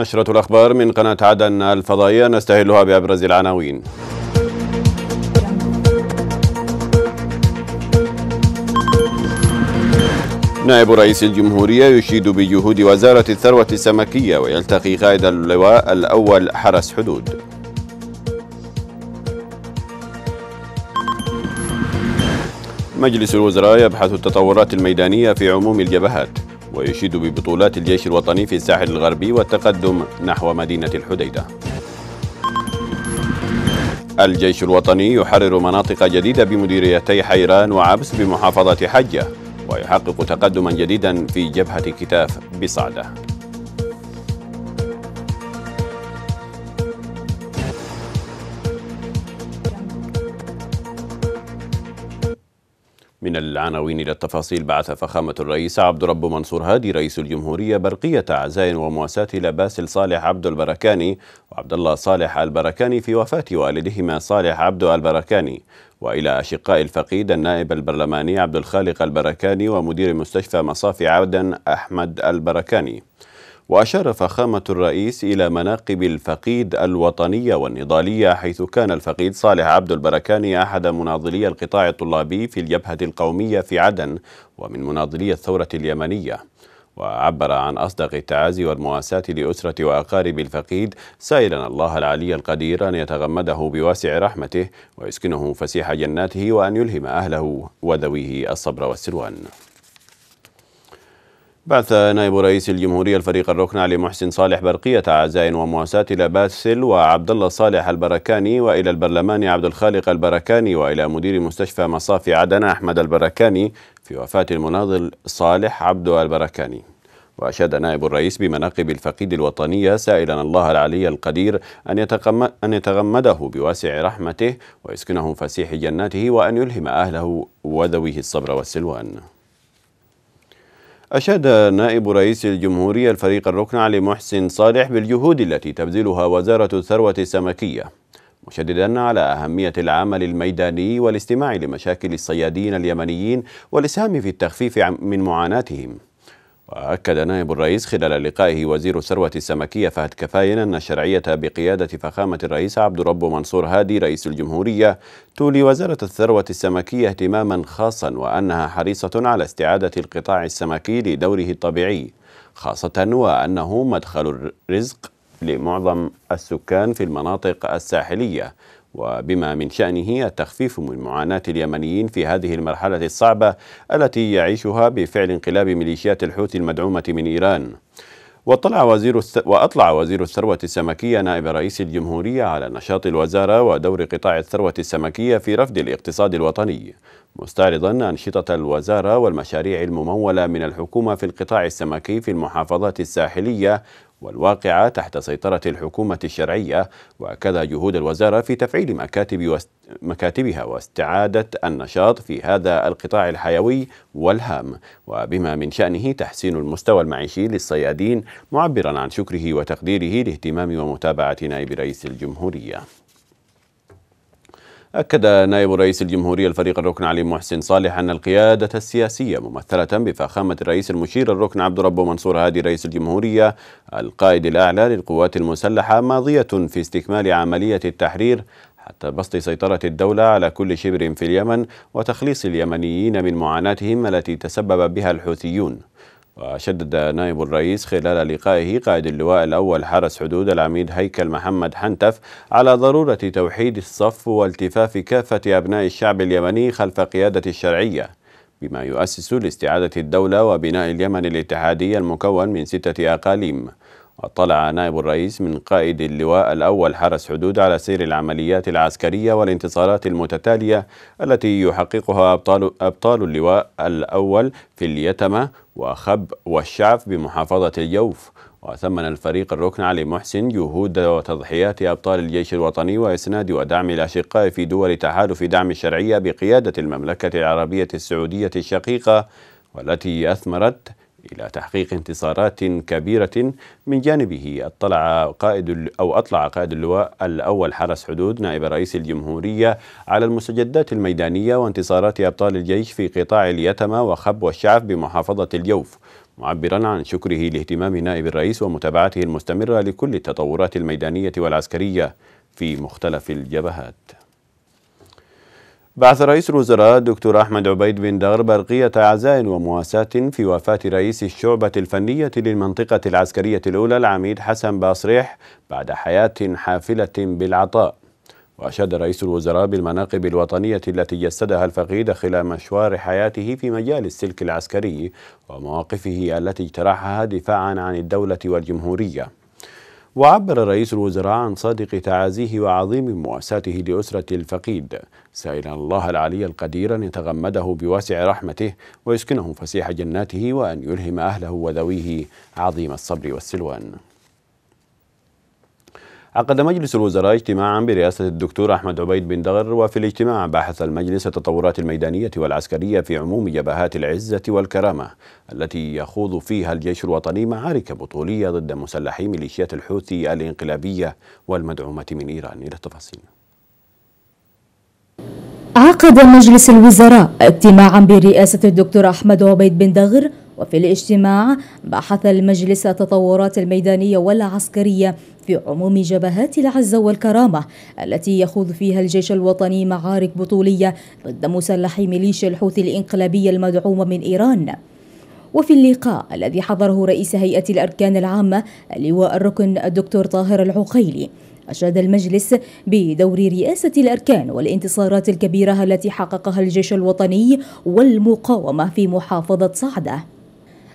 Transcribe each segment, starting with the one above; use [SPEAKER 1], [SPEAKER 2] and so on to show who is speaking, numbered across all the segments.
[SPEAKER 1] نشرة الأخبار من قناة عدن الفضائية نستهلها بأبرز العناوين. نائب رئيس الجمهورية يشيد بجهود وزارة الثروة السمكية ويلتقي قائد اللواء الأول حرس حدود. مجلس الوزراء يبحث التطورات الميدانية في عموم الجبهات. ويشيد ببطولات الجيش الوطني في الساحل الغربي والتقدم نحو مدينة الحديدة. الجيش الوطني يحرر مناطق جديدة بمديريتي حيران وعبس بمحافظة حجة ويحقق تقدما جديدا في جبهة كتاف بصعدة. من العناوين إلى التفاصيل بعث فخامة الرئيس عبد رب منصور هادي رئيس الجمهورية برقية عزاء ومواساة إلى باسل صالح عبد البركاني وعبد الله صالح البركاني في وفاة والدهما صالح عبد البركاني وإلى أشقاء الفقيد النائب البرلماني عبد الخالق البركاني ومدير مستشفى مصافي عودن أحمد البركاني. وأشار فخامة الرئيس إلى مناقب الفقيد الوطنية والنضالية حيث كان الفقيد صالح عبد البركاني أحد مناضلي القطاع الطلابي في الجبهة القومية في عدن ومن مناضلي الثورة اليمنية. وعبر عن أصدق التعازي والمواساة لأسرة وأقارب الفقيد سائلا الله العلي القدير أن يتغمده بواسع رحمته ويسكنه فسيح جناته وأن يلهم أهله وذويه الصبر والسلوان. بعث نائب رئيس الجمهورية الفريق الركن علي محسن صالح برقية عزاء ومواساة إلى باسل وعبد الله صالح البركاني وإلى البرلماني عبد الخالق البركاني وإلى مدير مستشفى مصافي عدن أحمد البركاني في وفاة المناضل صالح عبد البركاني. وأشاد نائب الرئيس بمناقب الفقيد الوطنية سائلا الله العلي القدير أن, أن يتغمده بواسع رحمته ويسكنه فسيح جناته وأن يلهم أهله وذويه الصبر والسلوان. أشاد نائب رئيس الجمهورية الفريق الركن علي محسن صالح بالجهود التي تبذلها وزارة الثروة السمكية مشددا على أهمية العمل الميداني والاستماع لمشاكل الصيادين اليمنيين والإسهام في التخفيف من معاناتهم. وأكد نائب الرئيس خلال لقائه وزير الثروة السمكية فهد كفاين أن الشرعية بقيادة فخامة الرئيس عبد الرب منصور هادي رئيس الجمهورية تولي وزارة الثروة السمكية اهتماما خاصا وأنها حريصة على استعادة القطاع السمكي لدوره الطبيعي خاصة وأنه مدخل الرزق لمعظم السكان في المناطق الساحلية. وبما من شأنه التخفيف من معاناة اليمنيين في هذه المرحلة الصعبة التي يعيشها بفعل انقلاب ميليشيات الحوثي المدعومة من إيران. واطلع وزير الس... وأطلع وزير الثروة السمكية نائب رئيس الجمهورية على نشاط الوزارة ودور قطاع الثروة السمكية في رفد الاقتصاد الوطني مستعرضا أنشطة الوزارة والمشاريع الممولة من الحكومة في القطاع السمكي في المحافظات الساحلية والواقعة تحت سيطرة الحكومة الشرعية وكذا جهود الوزارة في تفعيل مكاتب وست... مكاتبها واستعادة النشاط في هذا القطاع الحيوي والهام. وبما من شأنه تحسين المستوى المعيشي للصيادين معبرا عن شكره وتقديره لاهتمام ومتابعة نائب رئيس الجمهورية. أكد نائب رئيس الجمهورية الفريق الركن علي محسن صالح أن القيادة السياسية ممثلة بفخامة الرئيس المشير الركن عبد رب منصور هادي رئيس الجمهورية القائد الأعلى للقوات المسلحة ماضية في استكمال عملية التحرير حتى بسط سيطرة الدولة على كل شبر في اليمن وتخليص اليمنيين من معاناتهم التي تسبب بها الحوثيون. وشدد نائب الرئيس خلال لقائه قائد اللواء الأول حرس حدود العميد هيكل محمد حنتف على ضرورة توحيد الصف والتفاف كافة أبناء الشعب اليمني خلف قيادة الشرعية بما يؤسس لاستعادة الدولة وبناء اليمن الاتحادي المكون من ستة أقاليم. واطلع نائب الرئيس من قائد اللواء الأول حرس حدود على سير العمليات العسكرية والانتصارات المتتالية التي يحققها أبطال, أبطال اللواء الأول في اليتمة وخب والشعف بمحافظة الجوف. وثمن الفريق الركن علي محسن جهود وتضحيات أبطال الجيش الوطني وإسناد ودعم الأشقاء في دول تحالف دعم الشرعية بقيادة المملكة العربية السعودية الشقيقة والتي أثمرت إلى تحقيق انتصارات كبيرة من جانبه. أطلع قائد أو أطلع قائد اللواء الأول حرس حدود نائب رئيس الجمهورية على المستجدات الميدانية وانتصارات أبطال الجيش في قطاع اليتمة وخب والشعف بمحافظة الجوف. معبرا عن شكره لاهتمام نائب الرئيس ومتابعته المستمرة لكل التطورات الميدانية والعسكرية في مختلف الجبهات. بعث رئيس الوزراء الدكتور أحمد عبيد بن دغر برقية عزاء ومواساة في وفاة رئيس الشعبة الفنية للمنطقة العسكرية الأولى العميد حسن باصريح بعد حياة حافلة بالعطاء. وأشاد رئيس الوزراء بالمناقب الوطنية التي جسدها الفقيد خلال مشوار حياته في مجال السلك العسكري ومواقفه التي اجترحها دفاعا عن الدولة والجمهورية. وعبر رئيس الوزراء عن صادق تعازيه وعظيم مواساته لأسرة الفقيد. سائلا الله العلي القدير أن يتغمده بواسع رحمته ويسكنه فسيح جناته وأن يلهم أهله وذويه عظيم الصبر والسلوان. عقد مجلس الوزراء اجتماعا برئاسة الدكتور أحمد عبيد بن دغر وفي الاجتماع بحث المجلس التطورات الميدانية والعسكرية في عموم جبهات العزة والكرامة التي يخوض فيها الجيش الوطني معارك بطولية ضد مسلحي ميليشيات الحوثي الانقلابية والمدعومة من إيران. إلى التفاصيل.
[SPEAKER 2] عقد مجلس الوزراء اجتماعا برئاسة الدكتور أحمد عبيد بن دغر وفي الاجتماع بحث المجلس التطورات الميدانية والعسكرية في عموم جبهات العزة والكرامة التي يخوض فيها الجيش الوطني معارك بطولية ضد مسلحي ميليشيا الحوثي الإنقلابية المدعومة من إيران. وفي اللقاء الذي حضره رئيس هيئة الأركان العامة اللواء الركن الدكتور طاهر العقيلي أشاد المجلس بدور رئاسة الأركان والانتصارات الكبيرة التي حققها الجيش الوطني والمقاومة في محافظة صعدة.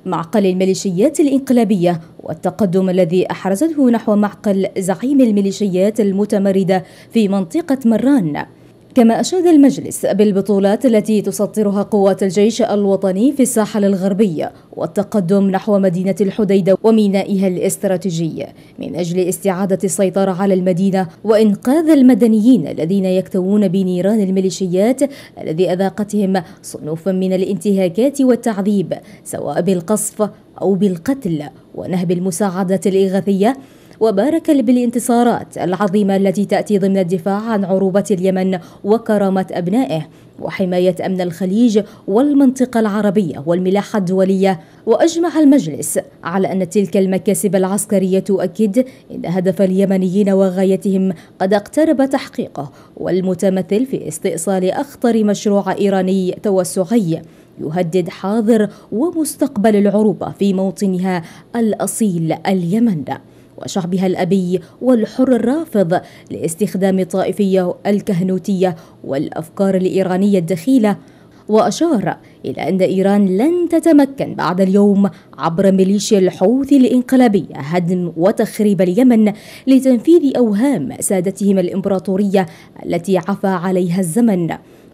[SPEAKER 2] معقل الميليشيات الإنقلابية والتقدم الذي أحرزته نحو معقل زعيم الميليشيات المتمردة في منطقة مران. كما أشاد المجلس بالبطولات التي تسطرها قوات الجيش الوطني في الساحل الغربي والتقدم نحو مدينة الحديدة ومينائها الاستراتيجي من أجل استعادة السيطرة على المدينة وإنقاذ المدنيين الذين يكتوون بنيران الميليشيات الذي أذاقتهم صنوفا من الانتهاكات والتعذيب سواء بالقصف أو بالقتل ونهب المساعدات الإغاثية وبارك بالانتصارات العظيمة التي تأتي ضمن الدفاع عن عروبة اليمن وكرامة أبنائه وحماية أمن الخليج والمنطقة العربية والملاحة الدولية وأجمع المجلس على أن تلك المكاسب العسكرية تؤكد أن هدف اليمنيين وغايتهم قد اقترب تحقيقه والمتمثل في استئصال أخطر مشروع إيراني توسعي يهدد حاضر ومستقبل العروبة في موطنها الأصيل اليمن. وشعبها الأبي والحر الرافض لاستخدام الطائفية الكهنوتية والأفكار الإيرانية الدخيلة وأشار إلى أن إيران لن تتمكن بعد اليوم عبر ميليشيا الحوثي الإنقلابية هدم وتخريب اليمن لتنفيذ أوهام سادتهم الإمبراطورية التي عفى عليها الزمن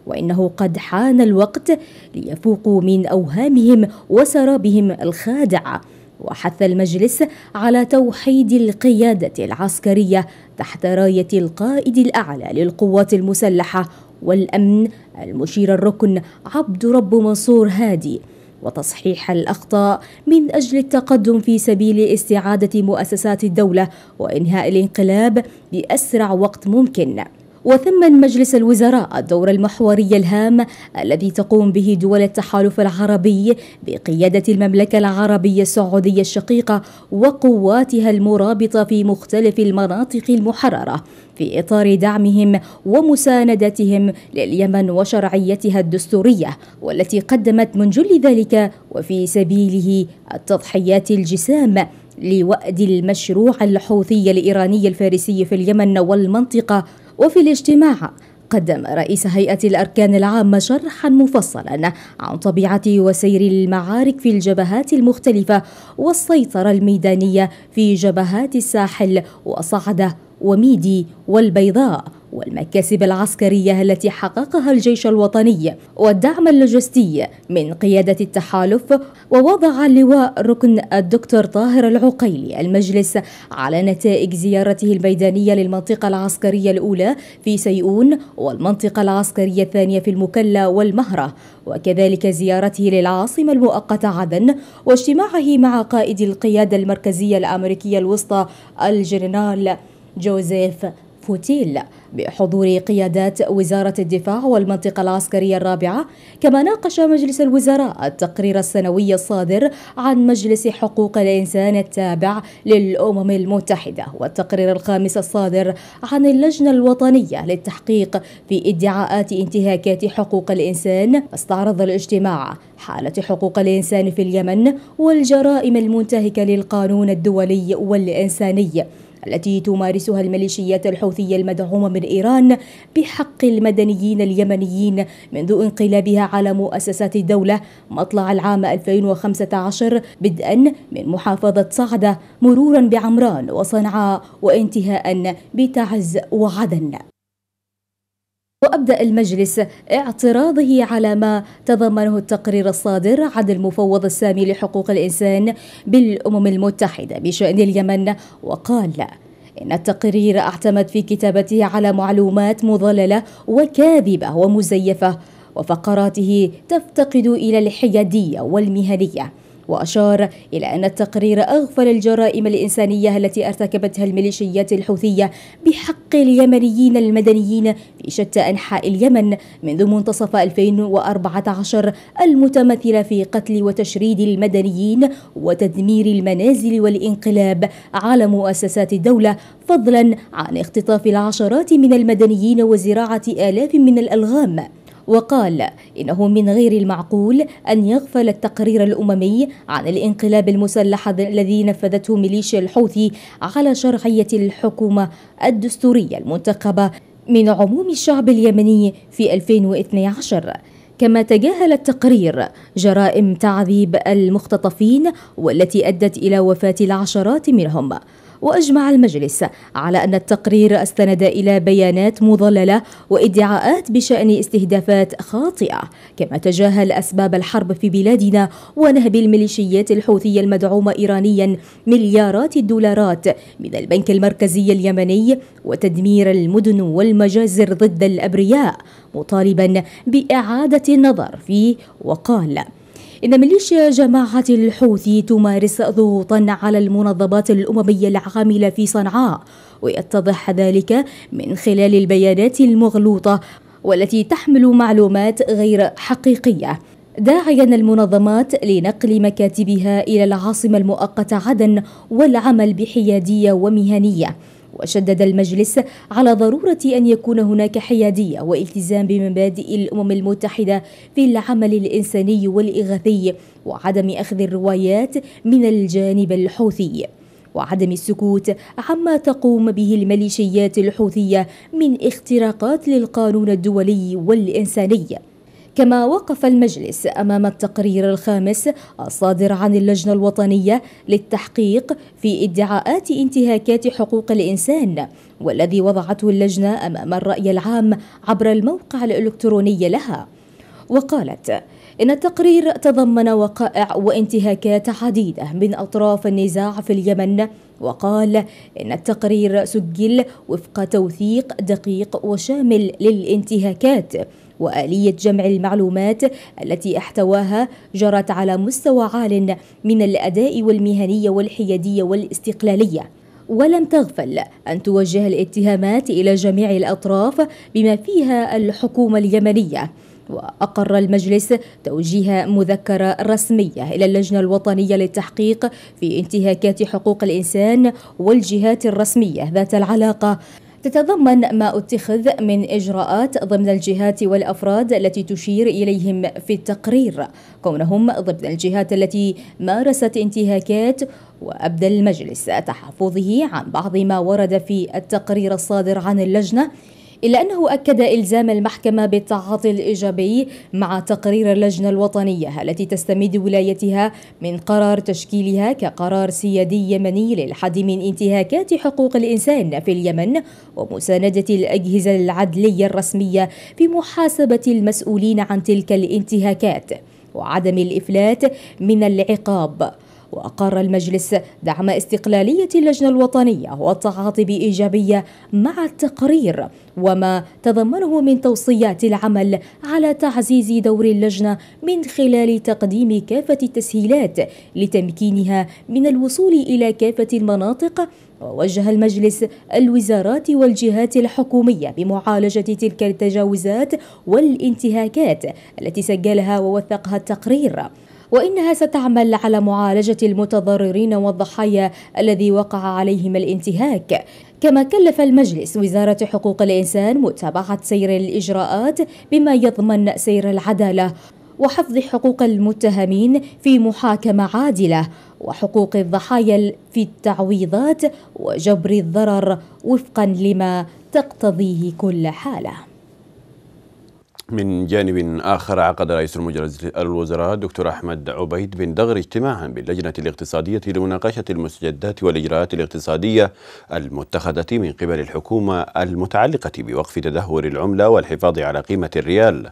[SPEAKER 2] وإنه قد حان الوقت ليفوقوا من أوهامهم وسرابهم الخادعة. وحث المجلس على توحيد القيادة العسكرية تحت راية القائد الأعلى للقوات المسلحة والأمن المشير الركن عبد رب منصور هادي وتصحيح الأخطاء من أجل التقدم في سبيل استعادة مؤسسات الدولة وإنهاء الانقلاب بأسرع وقت ممكن. وثمن مجلس الوزراء الدور المحوري الهام الذي تقوم به دول التحالف العربي بقيادة المملكة العربية السعودية الشقيقة وقواتها المرابطة في مختلف المناطق المحررة في إطار دعمهم ومساندتهم لليمن وشرعيتها الدستورية والتي قدمت من جل ذلك وفي سبيله التضحيات الجسام لوأد المشروع الحوثي الإيراني الفارسي في اليمن والمنطقة وفي الاجتماع قدم رئيس هيئة الأركان العامة شرحا مفصلا عن طبيعة وسير المعارك في الجبهات المختلفة والسيطرة الميدانية في جبهات الساحل وصعدة وميدي والبيضاء. والمكاسب العسكرية التي حققها الجيش الوطني والدعم اللوجستي من قيادة التحالف ووضع اللواء ركن الدكتور طاهر العقيلي المجلس على نتائج زيارته الميدانية للمنطقة العسكرية الأولى في سيئون والمنطقة العسكرية الثانية في المكلا والمهرة وكذلك زيارته للعاصمة المؤقتة عدن واجتماعه مع قائد القيادة المركزية الأمريكية الوسطى الجنرال جوزيف فوتيل بحضور قيادات وزارة الدفاع والمنطقة العسكرية الرابعة كما ناقش مجلس الوزراء التقرير السنوي الصادر عن مجلس حقوق الإنسان التابع للأمم المتحدة والتقرير الخامس الصادر عن اللجنة الوطنية للتحقيق في ادعاءات انتهاكات حقوق الإنسان. استعرض الاجتماع حالة حقوق الإنسان في اليمن والجرائم المنتهكة للقانون الدولي والإنساني. التي تمارسها الميليشيات الحوثية المدعومة من إيران بحق المدنيين اليمنيين منذ انقلابها على مؤسسات الدولة مطلع العام 2015 بدءا من محافظة صعدة مرورا بعمران وصنعاء وانتهاء بتعز وعدن وأبدأ المجلس اعتراضه على ما تضمنه التقرير الصادر عن المفوض السامي لحقوق الإنسان بالأمم المتحدة بشأن اليمن وقال إن التقرير اعتمد في كتابته على معلومات مضللة وكاذبة ومزيفة وفقراته تفتقد إلى الحيادية والمهنية. وأشار إلى أن التقرير أغفل الجرائم الإنسانية التي ارتكبتها الميليشيات الحوثية بحق اليمنيين المدنيين في شتى أنحاء اليمن منذ منتصف 2014 المتمثلة في قتل وتشريد المدنيين وتدمير المنازل والإنقلاب على مؤسسات الدولة فضلا عن اختطاف العشرات من المدنيين وزراعة آلاف من الألغام. وقال إنه من غير المعقول أن يغفل التقرير الأممي عن الانقلاب المسلح الذي نفذته ميليشيا الحوثي على شرعية الحكومة الدستورية المنتخبة من عموم الشعب اليمني في 2012 كما تجاهل التقرير جرائم تعذيب المختطفين والتي أدت إلى وفاة العشرات منهم. وأجمع المجلس على أن التقرير أستند إلى بيانات مضللة وإدعاءات بشأن استهدافات خاطئة كما تجاهل أسباب الحرب في بلادنا ونهب الميليشيات الحوثية المدعومة ايرانيا مليارات الدولارات من البنك المركزي اليمني وتدمير المدن والمجازر ضد الأبرياء مطالبا بإعادة النظر فيه وقال إن ميليشيا جماعة الحوثي تمارس ضغوطا على المنظمات الأممية العاملة في صنعاء ويتضح ذلك من خلال البيانات المغلوطة والتي تحمل معلومات غير حقيقية. داعيا المنظمات لنقل مكاتبها إلى العاصمة المؤقتة عدن والعمل بحيادية ومهنية. وشدد المجلس على ضرورة أن يكون هناك حيادية والتزام بمبادئ الأمم المتحدة في العمل الإنساني والإغاثي وعدم أخذ الروايات من الجانب الحوثي وعدم السكوت عما تقوم به الميليشيات الحوثية من اختراقات للقانون الدولي والإنساني. كما وقف المجلس أمام التقرير الخامس الصادر عن اللجنة الوطنية للتحقيق في ادعاءات انتهاكات حقوق الإنسان والذي وضعته اللجنة أمام الرأي العام عبر الموقع الإلكتروني لها. وقالت إن التقرير تضمن وقائع وانتهاكات عديدة من أطراف النزاع في اليمن وقال إن التقرير سجل وفق توثيق دقيق وشامل للانتهاكات وآلية جمع المعلومات التي احتواها جرت على مستوى عال من الأداء والمهنية والحيادية والاستقلالية. ولم تغفل أن توجه الاتهامات إلى جميع الأطراف بما فيها الحكومة اليمنية وأقر المجلس توجيه مذكرة رسمية إلى اللجنة الوطنية للتحقيق في انتهاكات حقوق الإنسان والجهات الرسمية ذات العلاقة. تتضمن ما اتخذ من إجراءات ضمن الجهات والأفراد التي تشير إليهم في التقرير. كونهم ضمن الجهات التي مارست انتهاكات وأبدى المجلس تحفظه عن بعض ما ورد في التقرير الصادر عن اللجنة إلا أنه أكد إلزام المحكمة بالتعاطي الإيجابي مع تقرير اللجنة الوطنية التي تستمد ولايتها من قرار تشكيلها كقرار سيادي يمني للحد من انتهاكات حقوق الإنسان في اليمن ومساندة الأجهزة العدلية الرسمية في محاسبة المسؤولين عن تلك الانتهاكات وعدم الإفلات من العقاب. وأقر المجلس دعم استقلالية اللجنة الوطنية والتعاطي بإيجابية مع التقرير وما تضمنه من توصيات العمل على تعزيز دور اللجنة من خلال تقديم كافة التسهيلات لتمكينها من الوصول إلى كافة المناطق. ووجه المجلس الوزارات والجهات الحكومية بمعالجة تلك التجاوزات والانتهاكات التي سجلها ووثقها التقرير. وإنها ستعمل على معالجة المتضررين والضحايا الذي وقع عليهم الانتهاك. كما كلف المجلس وزارة حقوق الإنسان متابعة سير الإجراءات بما يضمن سير العدالة وحفظ حقوق المتهمين في محاكمة عادلة وحقوق الضحايا في التعويضات وجبر الضرر وفقا لما تقتضيه كل حالة.
[SPEAKER 1] من جانب آخر عقد رئيس المجلس الوزراء الدكتور أحمد عبيد بن دغر اجتماعا باللجنة الاقتصادية لمناقشة المستجدات والإجراءات الاقتصادية المتخذة من قبل الحكومة المتعلقة بوقف تدهور العملة والحفاظ على قيمة الريال.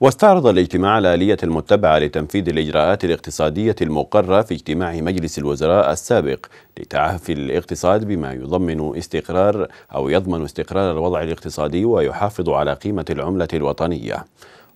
[SPEAKER 1] واستعرض الاجتماع الآلية المتبعة لتنفيذ الإجراءات الاقتصادية المقرة في اجتماع مجلس الوزراء السابق لتعافي الاقتصاد بما يضمن استقرار أو يضمن استقرار الوضع الاقتصادي ويحافظ على قيمة العملة الوطنية.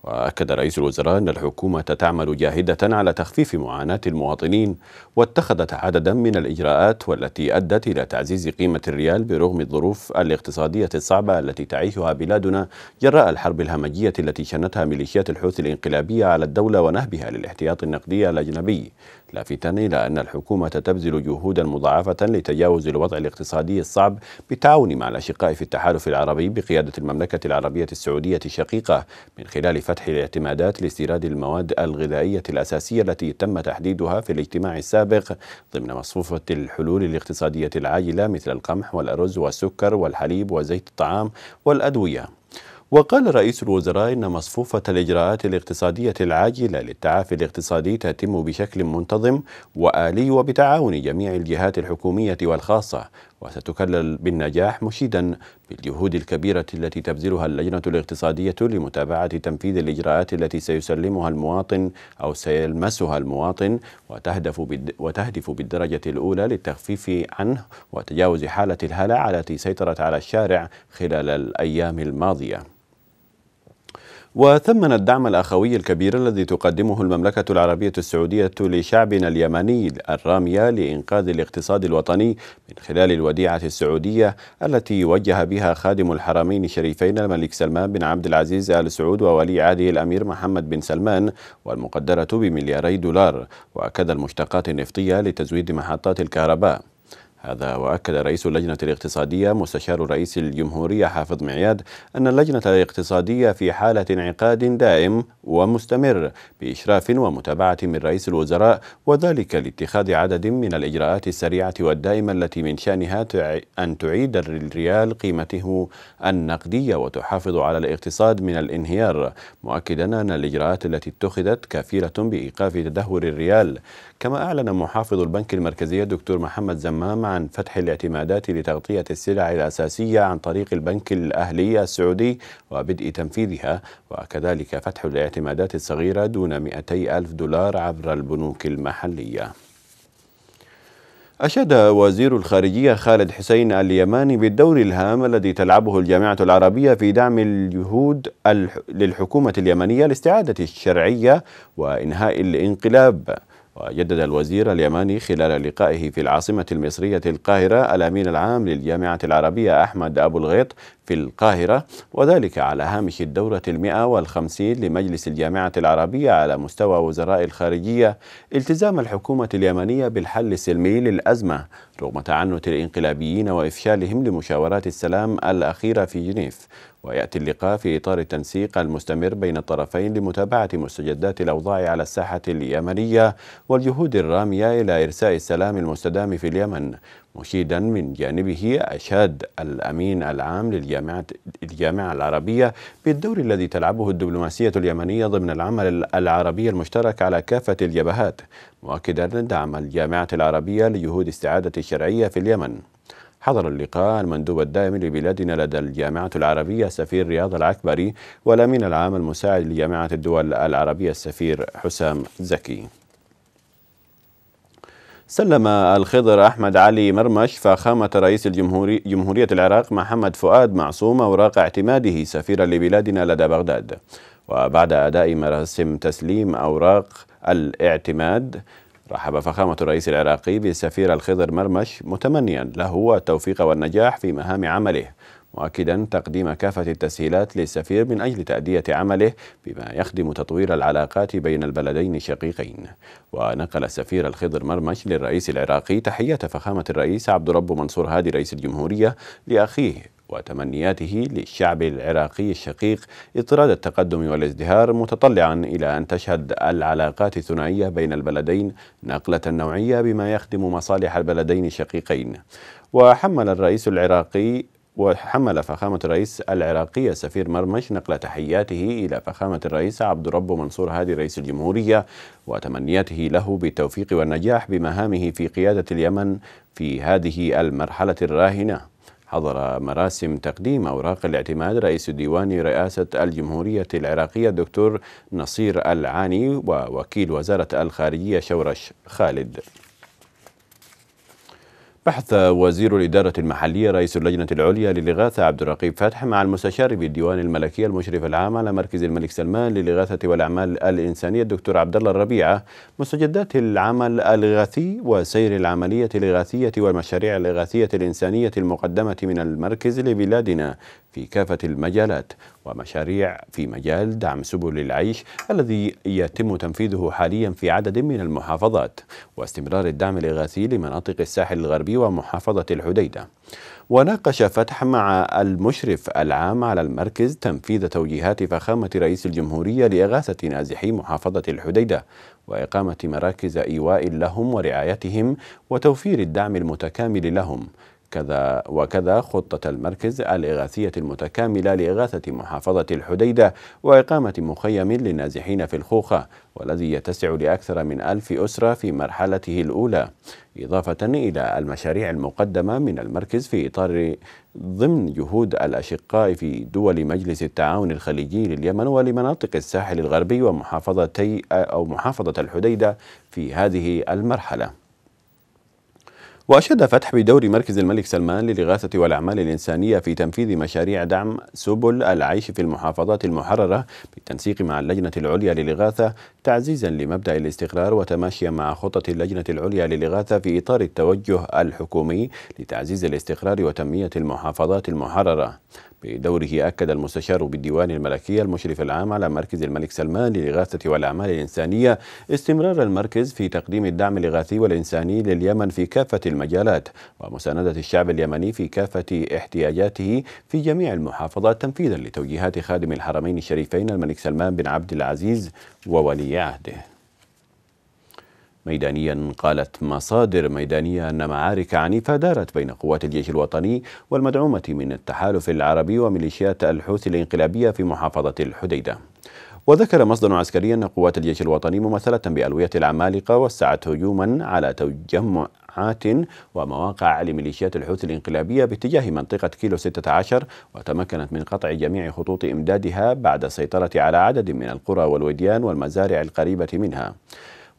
[SPEAKER 1] وأكد رئيس الوزراء أن الحكومة تعمل جاهدة على تخفيف معاناة المواطنين واتخذت عددا من الإجراءات والتي أدت إلى تعزيز قيمة الريال برغم الظروف الاقتصادية الصعبة التي تعيشها بلادنا جراء الحرب الهمجية التي شنتها ميليشيات الحوثي الإنقلابية على الدولة ونهبها للاحتياط النقدي الأجنبي. لافتا إلى أن الحكومة تبذل جهودا مضاعفة لتجاوز الوضع الاقتصادي الصعب بالتعاون مع الأشقاء في التحالف العربي بقيادة المملكة العربية السعودية الشقيقة من خلال فتح الاعتمادات لاستيراد المواد الغذائية الأساسية التي تم تحديدها في الاجتماع السابق ضمن مصفوفة الحلول الاقتصادية العاجلة مثل القمح والأرز والسكر والحليب وزيت الطعام والأدوية. وقال رئيس الوزراء إن مصفوفة الإجراءات الاقتصادية العاجلة للتعافي الاقتصادي تتم بشكل منتظم وآلي وبتعاون جميع الجهات الحكومية والخاصة وستكلل بالنجاح مشيدا بالجهود الكبيرة التي تبذلها اللجنة الاقتصادية لمتابعة تنفيذ الإجراءات التي سيسلمها المواطن أو سيلمسها المواطن وتهدف, وتهدف بالدرجة الأولى للتخفيف عنه وتجاوز حالة الهلع التي سيطرت على الشارع خلال الأيام الماضية. وثمن الدعم الأخوي الكبير الذي تقدمه المملكة العربية السعودية لشعبنا اليمني الرامية لإنقاذ الاقتصاد الوطني من خلال الوديعة السعودية التي وجه بها خادم الحرمين الشريفين الملك سلمان بن عبد العزيز آل سعود وولي عهده الأمير محمد بن سلمان والمقدرة بملياري دولار وكذا المشتقات النفطية لتزويد محطات الكهرباء. هذا وأكد رئيس اللجنة الاقتصادية مستشار رئيس الجمهورية حافظ معياد أن اللجنة الاقتصادية في حالة انعقاد دائم ومستمر بإشراف ومتابعة من رئيس الوزراء وذلك لاتخاذ عدد من الإجراءات السريعة والدائمة التي من شأنها أن تعيد الريال قيمته النقدية وتحافظ على الاقتصاد من الانهيار مؤكدا أن الإجراءات التي اتخذت كافلة بإيقاف تدهور الريال. كما أعلن محافظ البنك المركزي الدكتور محمد زمام عن فتح الاعتمادات لتغطية السلع الأساسية عن طريق البنك الأهلي السعودي وبدء تنفيذها وكذلك فتح الاعتمادات الصغيرة دون 200 ألف دولار عبر البنوك المحلية. أشاد وزير الخارجية خالد حسين اليماني بالدور الهام الذي تلعبه الجامعة العربية في دعم الجهود للحكومة اليمنية لاستعادة الشرعية وإنهاء الانقلاب. وجدد الوزير اليماني خلال لقائه في العاصمة المصرية القاهرة الأمين العام للجامعة العربية أحمد أبو الغيط في القاهرة وذلك على هامش الدورة المئة والخمسين لمجلس الجامعة العربية على مستوى وزراء الخارجية. التزام الحكومة اليمنية بالحل السلمي للأزمة رغم تعنت الإنقلابيين وإفشالهم لمشاورات السلام الأخيرة في جنيف. ويأتي اللقاء في إطار التنسيق المستمر بين الطرفين لمتابعة مستجدات الأوضاع على الساحة اليمنية والجهود الرامية إلى إرساء السلام المستدام في اليمن مشيدا من جانبه أشاد الأمين العام للجامعة الجامعة العربية بالدور الذي تلعبه الدبلوماسية اليمنية ضمن العمل العربي المشترك على كافة الجبهات مؤكدا دعم الجامعة العربية لجهود استعادة الشرعية في اليمن. حضر اللقاء المندوب الدائم لبلادنا لدى الجامعة العربية السفير رياض العكبري والأمين العام المساعد لجامعة الدول العربية السفير حسام زكي. سلم الخضر أحمد علي مرمش فخامة رئيس الجمهوري جمهورية العراق محمد فؤاد معصوم أوراق اعتماده سفيرا لبلادنا لدى بغداد. وبعد أداء مراسم تسليم أوراق الاعتماد رحب فخامة الرئيس العراقي بالسفير الخضر مرمش متمنيا له التوفيق والنجاح في مهام عمله مؤكدا تقديم كافة التسهيلات للسفير من أجل تأدية عمله بما يخدم تطوير العلاقات بين البلدين الشقيقين. ونقل السفير الخضر مرمش للرئيس العراقي تحية فخامة الرئيس عبد رب منصور هادي رئيس الجمهورية لأخيه وتمنياته للشعب العراقي الشقيق إطراد التقدم والازدهار متطلعا إلى أن تشهد العلاقات الثنائية بين البلدين نقلة نوعية بما يخدم مصالح البلدين الشقيقين. وحمل الرئيس العراقي وحمل فخامة الرئيس العراقي السفير مرمش نقل تحياته إلى فخامة الرئيس عبد الرب منصور هادي رئيس الجمهورية وتمنياته له بالتوفيق والنجاح بمهامه في قيادة اليمن في هذه المرحلة الراهنة. حضر مراسم تقديم أوراق الاعتماد رئيس ديوان رئاسة الجمهورية العراقية الدكتور نصير العاني ووكيل وزارة الخارجية شورش خالد. بحث وزير الإدارة المحلية رئيس اللجنة العليا للإغاثة عبد الرقيب فتح مع المستشار بالديوان الملكي المشرف العام على مركز الملك سلمان للإغاثة والأعمال الإنسانية الدكتور عبد الله الربيعة مستجدات العمل الإغاثي وسير العملية الإغاثية والمشاريع الإغاثية الإنسانية المقدمة من المركز لبلادنا في كافة المجالات. ومشاريع في مجال دعم سبل العيش الذي يتم تنفيذه حاليا في عدد من المحافظات واستمرار الدعم الإغاثي لمناطق الساحل الغربي ومحافظة الحديدة. وناقش فتح مع المشرف العام على المركز تنفيذ توجيهات فخامة رئيس الجمهورية لإغاثة نازحي محافظة الحديدة وإقامة مراكز إيواء لهم ورعايتهم وتوفير الدعم المتكامل لهم. كذا وكذا خطة المركز الإغاثية المتكاملة لإغاثة محافظة الحديدة وإقامة مخيم للنازحين في الخوخة والذي يتسع لأكثر من ألف أسرة في مرحلته الأولى إضافة إلى المشاريع المقدمة من المركز في إطار ضمن جهود الأشقاء في دول مجلس التعاون الخليجي لليمن ولمناطق الساحل الغربي ومحافظتي أو محافظة الحديدة في هذه المرحلة. وأشاد فتح بدور مركز الملك سلمان للإغاثة والأعمال الإنسانية في تنفيذ مشاريع دعم سبل العيش في المحافظات المحررة بالتنسيق مع اللجنة العليا للإغاثة تعزيزا لمبدأ الاستقرار وتماشيا مع خطة اللجنة العليا للإغاثة في إطار التوجه الحكومي لتعزيز الاستقرار وتنمية المحافظات المحررة. بدوره أكد المستشار بالديوان الملكي المشرف العام على مركز الملك سلمان للإغاثة والأعمال الإنسانية استمرار المركز في تقديم الدعم الإغاثي والإنساني لليمن في كافة المجالات ومساندة الشعب اليمني في كافة احتياجاته في جميع المحافظات تنفيذا لتوجيهات خادم الحرمين الشريفين الملك سلمان بن عبد العزيز وولي عهده. ميدانيا قالت مصادر ميدانية أن معارك عنيفة دارت بين قوات الجيش الوطني والمدعومة من التحالف العربي وميليشيات الحوثي الانقلابية في محافظة الحديدة. وذكر مصدر عسكري أن قوات الجيش الوطني ممثلة بألوية العمالقة وسعت هجوما على تجمعات ومواقع لميليشيات الحوثي الانقلابية باتجاه منطقة كيلو 16 وتمكنت من قطع جميع خطوط إمدادها بعد السيطرة على عدد من القرى والوديان والمزارع القريبة منها.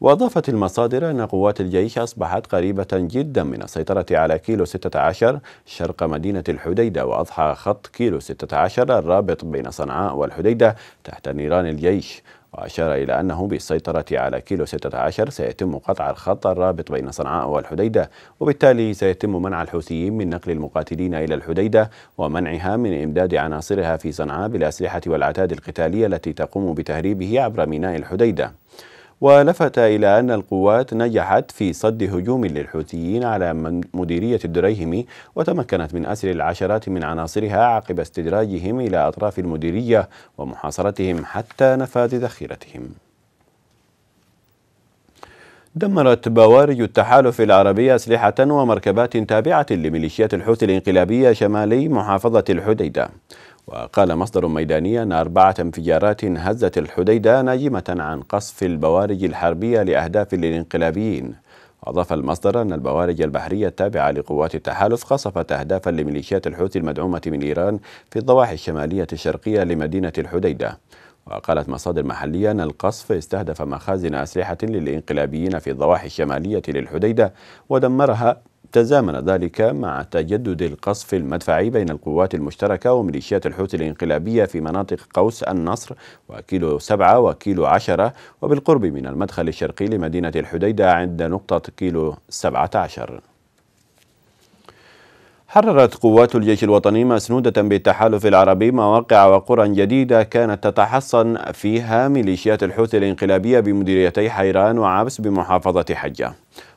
[SPEAKER 1] وأضافت المصادر أن قوات الجيش أصبحت قريبة جدا من السيطرة على كيلو 16 شرق مدينة الحديدة وأضحى خط كيلو 16 الرابط بين صنعاء والحديدة تحت نيران الجيش. وأشار إلى أنه بالسيطرة على كيلو 16 سيتم قطع الخط الرابط بين صنعاء والحديدة وبالتالي سيتم منع الحوثيين من نقل المقاتلين إلى الحديدة ومنعها من إمداد عناصرها في صنعاء بالأسلحة والعتاد القتالية التي تقوم بتهريبه عبر ميناء الحديدة. ولفت إلى أن القوات نجحت في صد هجوم للحوثيين على مديرية الدريهم وتمكنت من أسر العشرات من عناصرها عقب استدراجهم إلى أطراف المديرية ومحاصرتهم حتى نفاذ ذخيرتهم. دمرت بوارج التحالف العربي أسلحة ومركبات تابعة لميليشيات الحوثي الانقلابية شمالي محافظة الحديدة. وقال مصدر ميداني أن أربعة انفجارات هزت الحديدة ناجمة عن قصف البوارج الحربية لأهداف للانقلابيين. أضاف المصدر أن البوارج البحرية التابعة لقوات التحالف قصفت أهدافا لميليشيات الحوثي المدعومة من إيران في الضواحي الشمالية الشرقية لمدينة الحديدة. وقالت مصادر محلية أن القصف استهدف مخازن أسلحة للإنقلابيين في الضواحي الشمالية للحديدة ودمرها تزامن ذلك مع تجدد القصف المدفعي بين القوات المشتركة وميليشيات الحوثي الانقلابية في مناطق قوس النصر وكيلو سبعة وكيلو عشرة وبالقرب من المدخل الشرقي لمدينة الحديدة عند نقطة كيلو سبعة عشر. حررت قوات الجيش الوطني مسنودة بالتحالف العربي مواقع وقرى جديدة كانت تتحصن فيها ميليشيات الحوثي الانقلابية بمديريتي حيران وعبس بمحافظة حجة.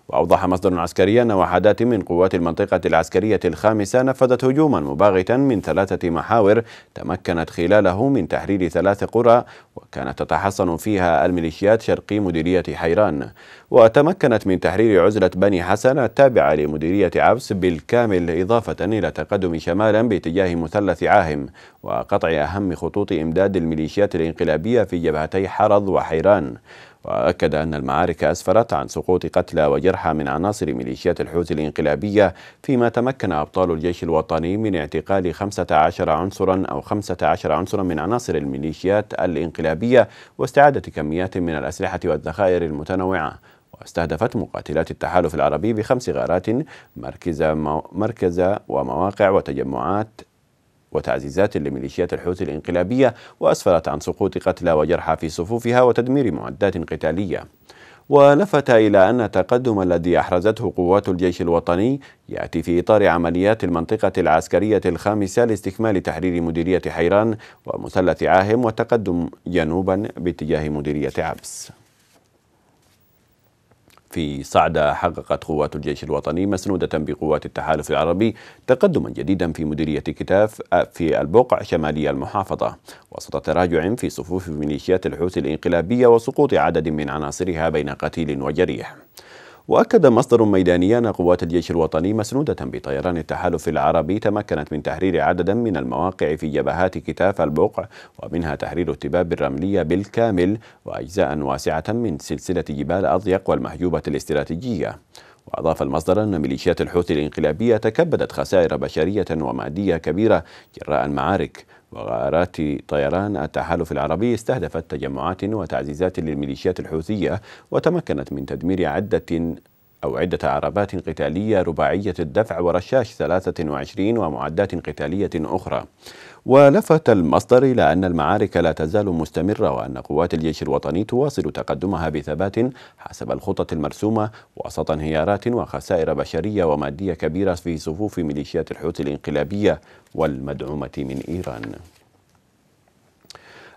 [SPEAKER 1] وأوضح مصدر عسكري أن وحدات من قوات المنطقة العسكرية الخامسة نفذت هجوما مباغتا من ثلاثة محاور تمكنت خلاله من تحرير ثلاث قرى وكانت تتحصن فيها الميليشيات شرقي مديرية حيران. وتمكنت من تحرير عزلة بني حسن التابعة لمديرية عبس بالكامل إضافة إلى تقدم شمالا باتجاه مثلث عاهم وقطع أهم خطوط إمداد الميليشيات الانقلابية في جبهتي حرض وحيران. وأكد أن المعارك أسفرت عن سقوط قتلى وجرحى من عناصر ميليشيات الحوثي الانقلابية فيما تمكن أبطال الجيش الوطني من اعتقال 15 عنصرا أو 15 عنصرا من عناصر الميليشيات الانقلابية واستعادة كميات من الأسلحة والذخائر المتنوعة. واستهدفت مقاتلات التحالف العربي بخمس غارات مركز, مركز ومواقع وتجمعات وتعزيزات لميليشيات الحوثي الانقلابية وأسفرت عن سقوط قتلى وجرحى في صفوفها وتدمير معدات قتالية. ولفت إلى أن التقدم الذي أحرزته قوات الجيش الوطني يأتي في إطار عمليات المنطقة العسكرية الخامسة لاستكمال تحرير مديرية حيران ومثلث عاهم والتقدم جنوبا باتجاه مديرية عبس. في صعدة حققت قوات الجيش الوطني مسنودة بقوات التحالف العربي تقدما جديدا في مديرية كتاف في البقع شمالي المحافظة. وسط تراجع في صفوف ميليشيات الحوثي الانقلابية وسقوط عدد من عناصرها بين قتيل وجريح. وأكد مصدر ميداني أن قوات الجيش الوطني مسنودة بطيران التحالف العربي تمكنت من تحرير عددا من المواقع في جبهات كتاف البقع ومنها تحرير التباب الرملية بالكامل وأجزاء واسعة من سلسلة جبال أضيق والمحجوبة الاستراتيجية. وأضاف المصدر أن ميليشيات الحوثي الإنقلابية تكبدت خسائر بشرية ومادية كبيرة جراء المعارك. وغارات طيران التحالف العربي استهدفت تجمعات وتعزيزات للميليشيات الحوثية وتمكنت من تدمير عدة أو عدة عربات قتالية رباعية الدفع ورشاش 23 ومعدات قتالية أخرى. ولفت المصدر إلى أن المعارك لا تزال مستمرة وأن قوات الجيش الوطني تواصل تقدمها بثبات حسب الخطط المرسومة وسط انهيارات وخسائر بشرية ومادية كبيرة في صفوف ميليشيات الحوثي الانقلابية والمدعومة من إيران.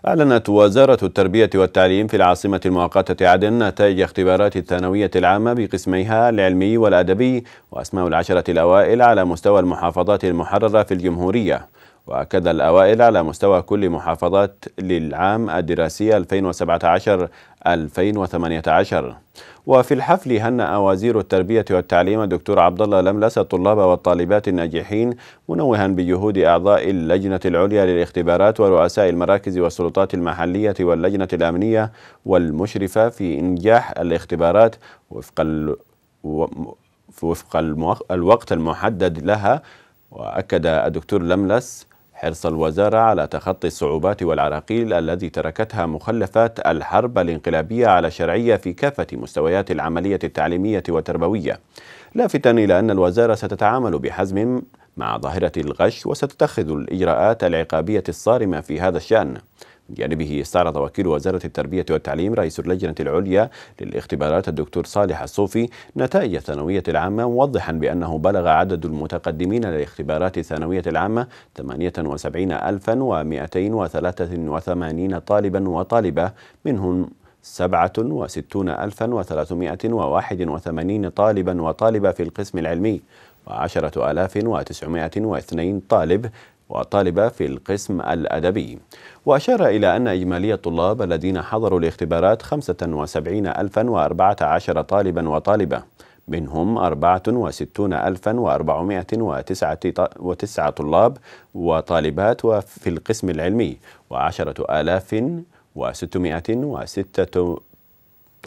[SPEAKER 1] أعلنت وزارة التربية والتعليم في العاصمة المؤقتة عدن نتائج اختبارات الثانوية العامة بقسميها العلمي والأدبي وأسماء العشرة الأوائل على مستوى المحافظات المحررة في الجمهورية. وأكد الأوائل على مستوى كل محافظات للعام الدراسي 2017-2018 وفي الحفل هنأ وزير التربية والتعليم الدكتور عبد الله لملس الطلاب والطالبات الناجحين منوها بجهود أعضاء اللجنة العليا للاختبارات ورؤساء المراكز والسلطات المحلية واللجنة الأمنية والمشرفة في إنجاح الاختبارات وفق. وفق الوقت المحدد لها وأكد الدكتور لملس حرص الوزارة على تخطي الصعوبات والعراقيل الذي تركتها مخلفات الحرب الانقلابية على الشرعية في كافة مستويات العملية التعليمية والتربوية. لافتا إلى أن الوزارة ستتعامل بحزم مع ظاهرة الغش وستتخذ الإجراءات العقابية الصارمة في هذا الشأن. من جانبه استعرض وكيل وزارة التربية والتعليم رئيس اللجنة العليا للاختبارات الدكتور صالح الصوفي نتائج الثانوية العامة موضحا بأنه بلغ عدد المتقدمين للاختبارات الثانوية العامة 78283 طالبا وطالبة منهم سبعة وستون ألفا وثلاثمائة وواحد وثمانين طالبا وطالبة في القسم العلمي وعشرة آلاف وتسعمائة واثنين طالب وطالبة في القسم الأدبي. وأشار إلى أن إجمالي الطلاب الذين حضروا الاختبارات 75014 طالبا وطالبة منهم 64409 طلاب وطالبات وفي القسم العلمي وعشرة آلاف وستمائة وستة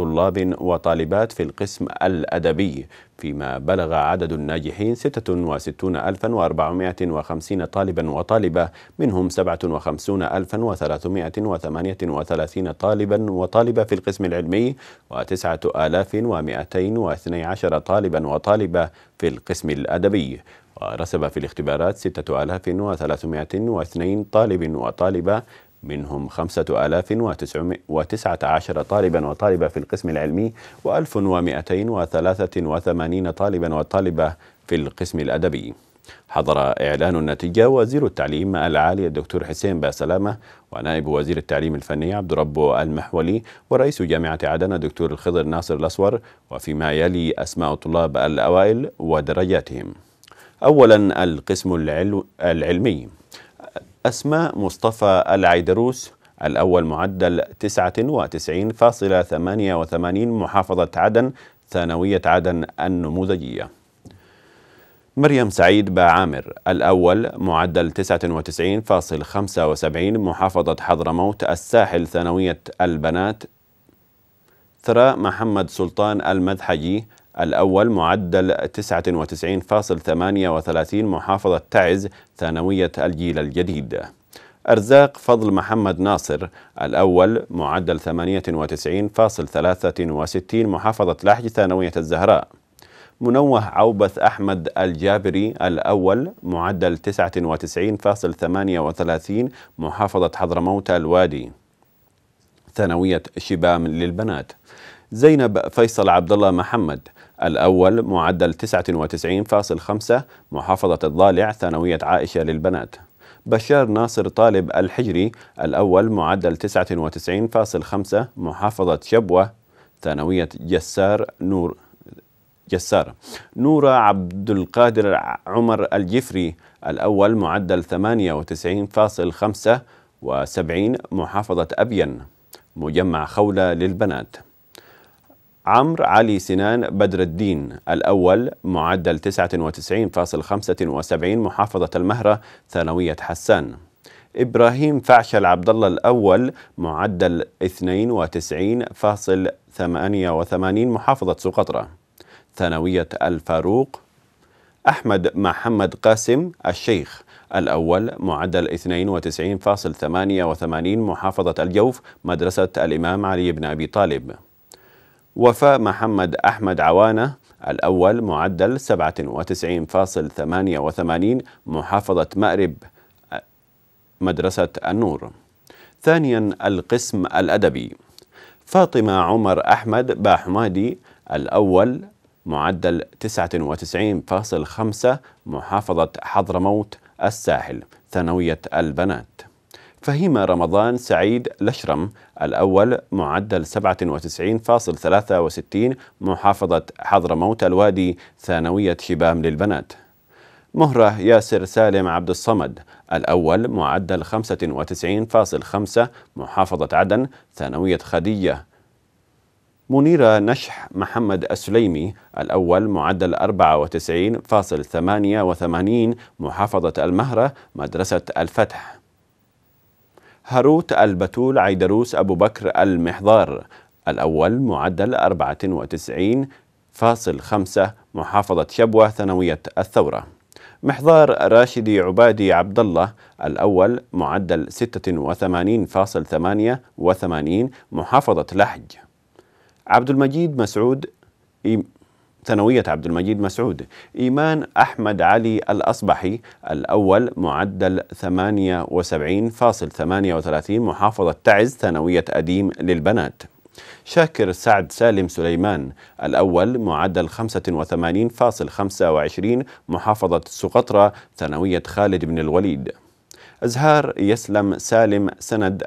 [SPEAKER 1] طلاب وطالبات في القسم الأدبي فيما بلغ عدد الناجحين 66450 طالبا وطالبة منهم 57338 طالبا وطالبة في القسم العلمي و9212 طالبا وطالبة في القسم الأدبي. ورسب في الاختبارات 6302 طالب وطالبة منهم 5919 طالبا وطالبة في القسم العلمي و1283 طالبا وطالبة في القسم الأدبي. حضر إعلان النتيجة وزير التعليم العالي الدكتور حسين باسلامة ونائب وزير التعليم الفني عبد رب المحولي ورئيس جامعة عدن الدكتور الخضر ناصر الأسور وفيما يلي أسماء الطلاب الأوائل ودرجاتهم. أولا القسم العلمي. أسماء مصطفى العيدروس الأول معدل 99.88 محافظة عدن ثانوية عدن النموذجية. مريم سعيد باعامر الأول معدل 99.75 محافظة حضرموت الساحل ثانوية البنات. ثراء محمد سلطان المذحجي الأول معدل 99.38 محافظة تعز ثانوية الجيل الجديد. أرزاق فضل محمد ناصر الأول معدل 98.63 محافظة لحج ثانوية الزهراء. منوه عوبث أحمد الجابري الأول معدل 99.38 محافظة حضرموت الوادي. ثانوية شبام للبنات. زينب فيصل عبد الله محمد. الأول معدل 99.5 محافظة الضالع ثانوية عائشة للبنات. بشار ناصر طالب الحجري الأول معدل 99.5 محافظة شبوة. ثانوية جسار نور جسار. نورة عبد القادر عمر الجفري الأول معدل 98.5 و70 محافظة أبين. مجمع خولة للبنات. عمرو علي سنان بدر الدين الأول معدل 99.75 محافظة المهرة ثانوية حسان. إبراهيم فعشل عبد الله الأول معدل 92.88 محافظة سقطرى ثانوية الفاروق أحمد محمد قاسم الشيخ الأول معدل 92.88 محافظة الجوف مدرسة الإمام علي بن أبي طالب. وفاء محمد أحمد عوانة الأول معدل 97.88 محافظة مأرب مدرسة النور. ثانيا القسم الأدبي. فاطمة عمر أحمد باحمادي الأول معدل 99.5 محافظة حضرموت الساحل ثانوية البنات. فهيمة رمضان سعيد لشرم الأول معدل 97.63 محافظة حضرموت الوادي ثانوية شبام للبنات. مهرة ياسر سالم عبد الصمد الأول معدل 95.5 محافظة عدن ثانوية خدية منيرة نشح محمد السليمي الأول معدل 94.88 محافظة المهرة مدرسة الفتح. هاروت البتول عيدروس أبو بكر المحضار. الأول معدل 94.5 محافظة شبوة ثانوية الثورة. محضار راشدي عبادي عبد الله الأول معدل 86.88 محافظة لحج. عبد المجيد مسعود ثانوية عبد المجيد مسعود. إيمان أحمد علي الأصبحي الأول معدل 78.38 محافظة تعز ثانوية أديم للبنات. شاكر سعد سالم سليمان الأول معدل 85.25 محافظة سقطرى ثانوية خالد بن الوليد. أزهار يسلم سالم سند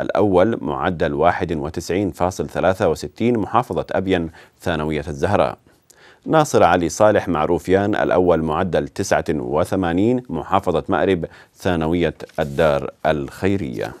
[SPEAKER 1] الأول معدل 91.63 محافظة أبين ثانوية الزهراء. ناصر علي صالح معروفيان الأول معدل 89 محافظة مأرب ثانوية الدار الخيرية.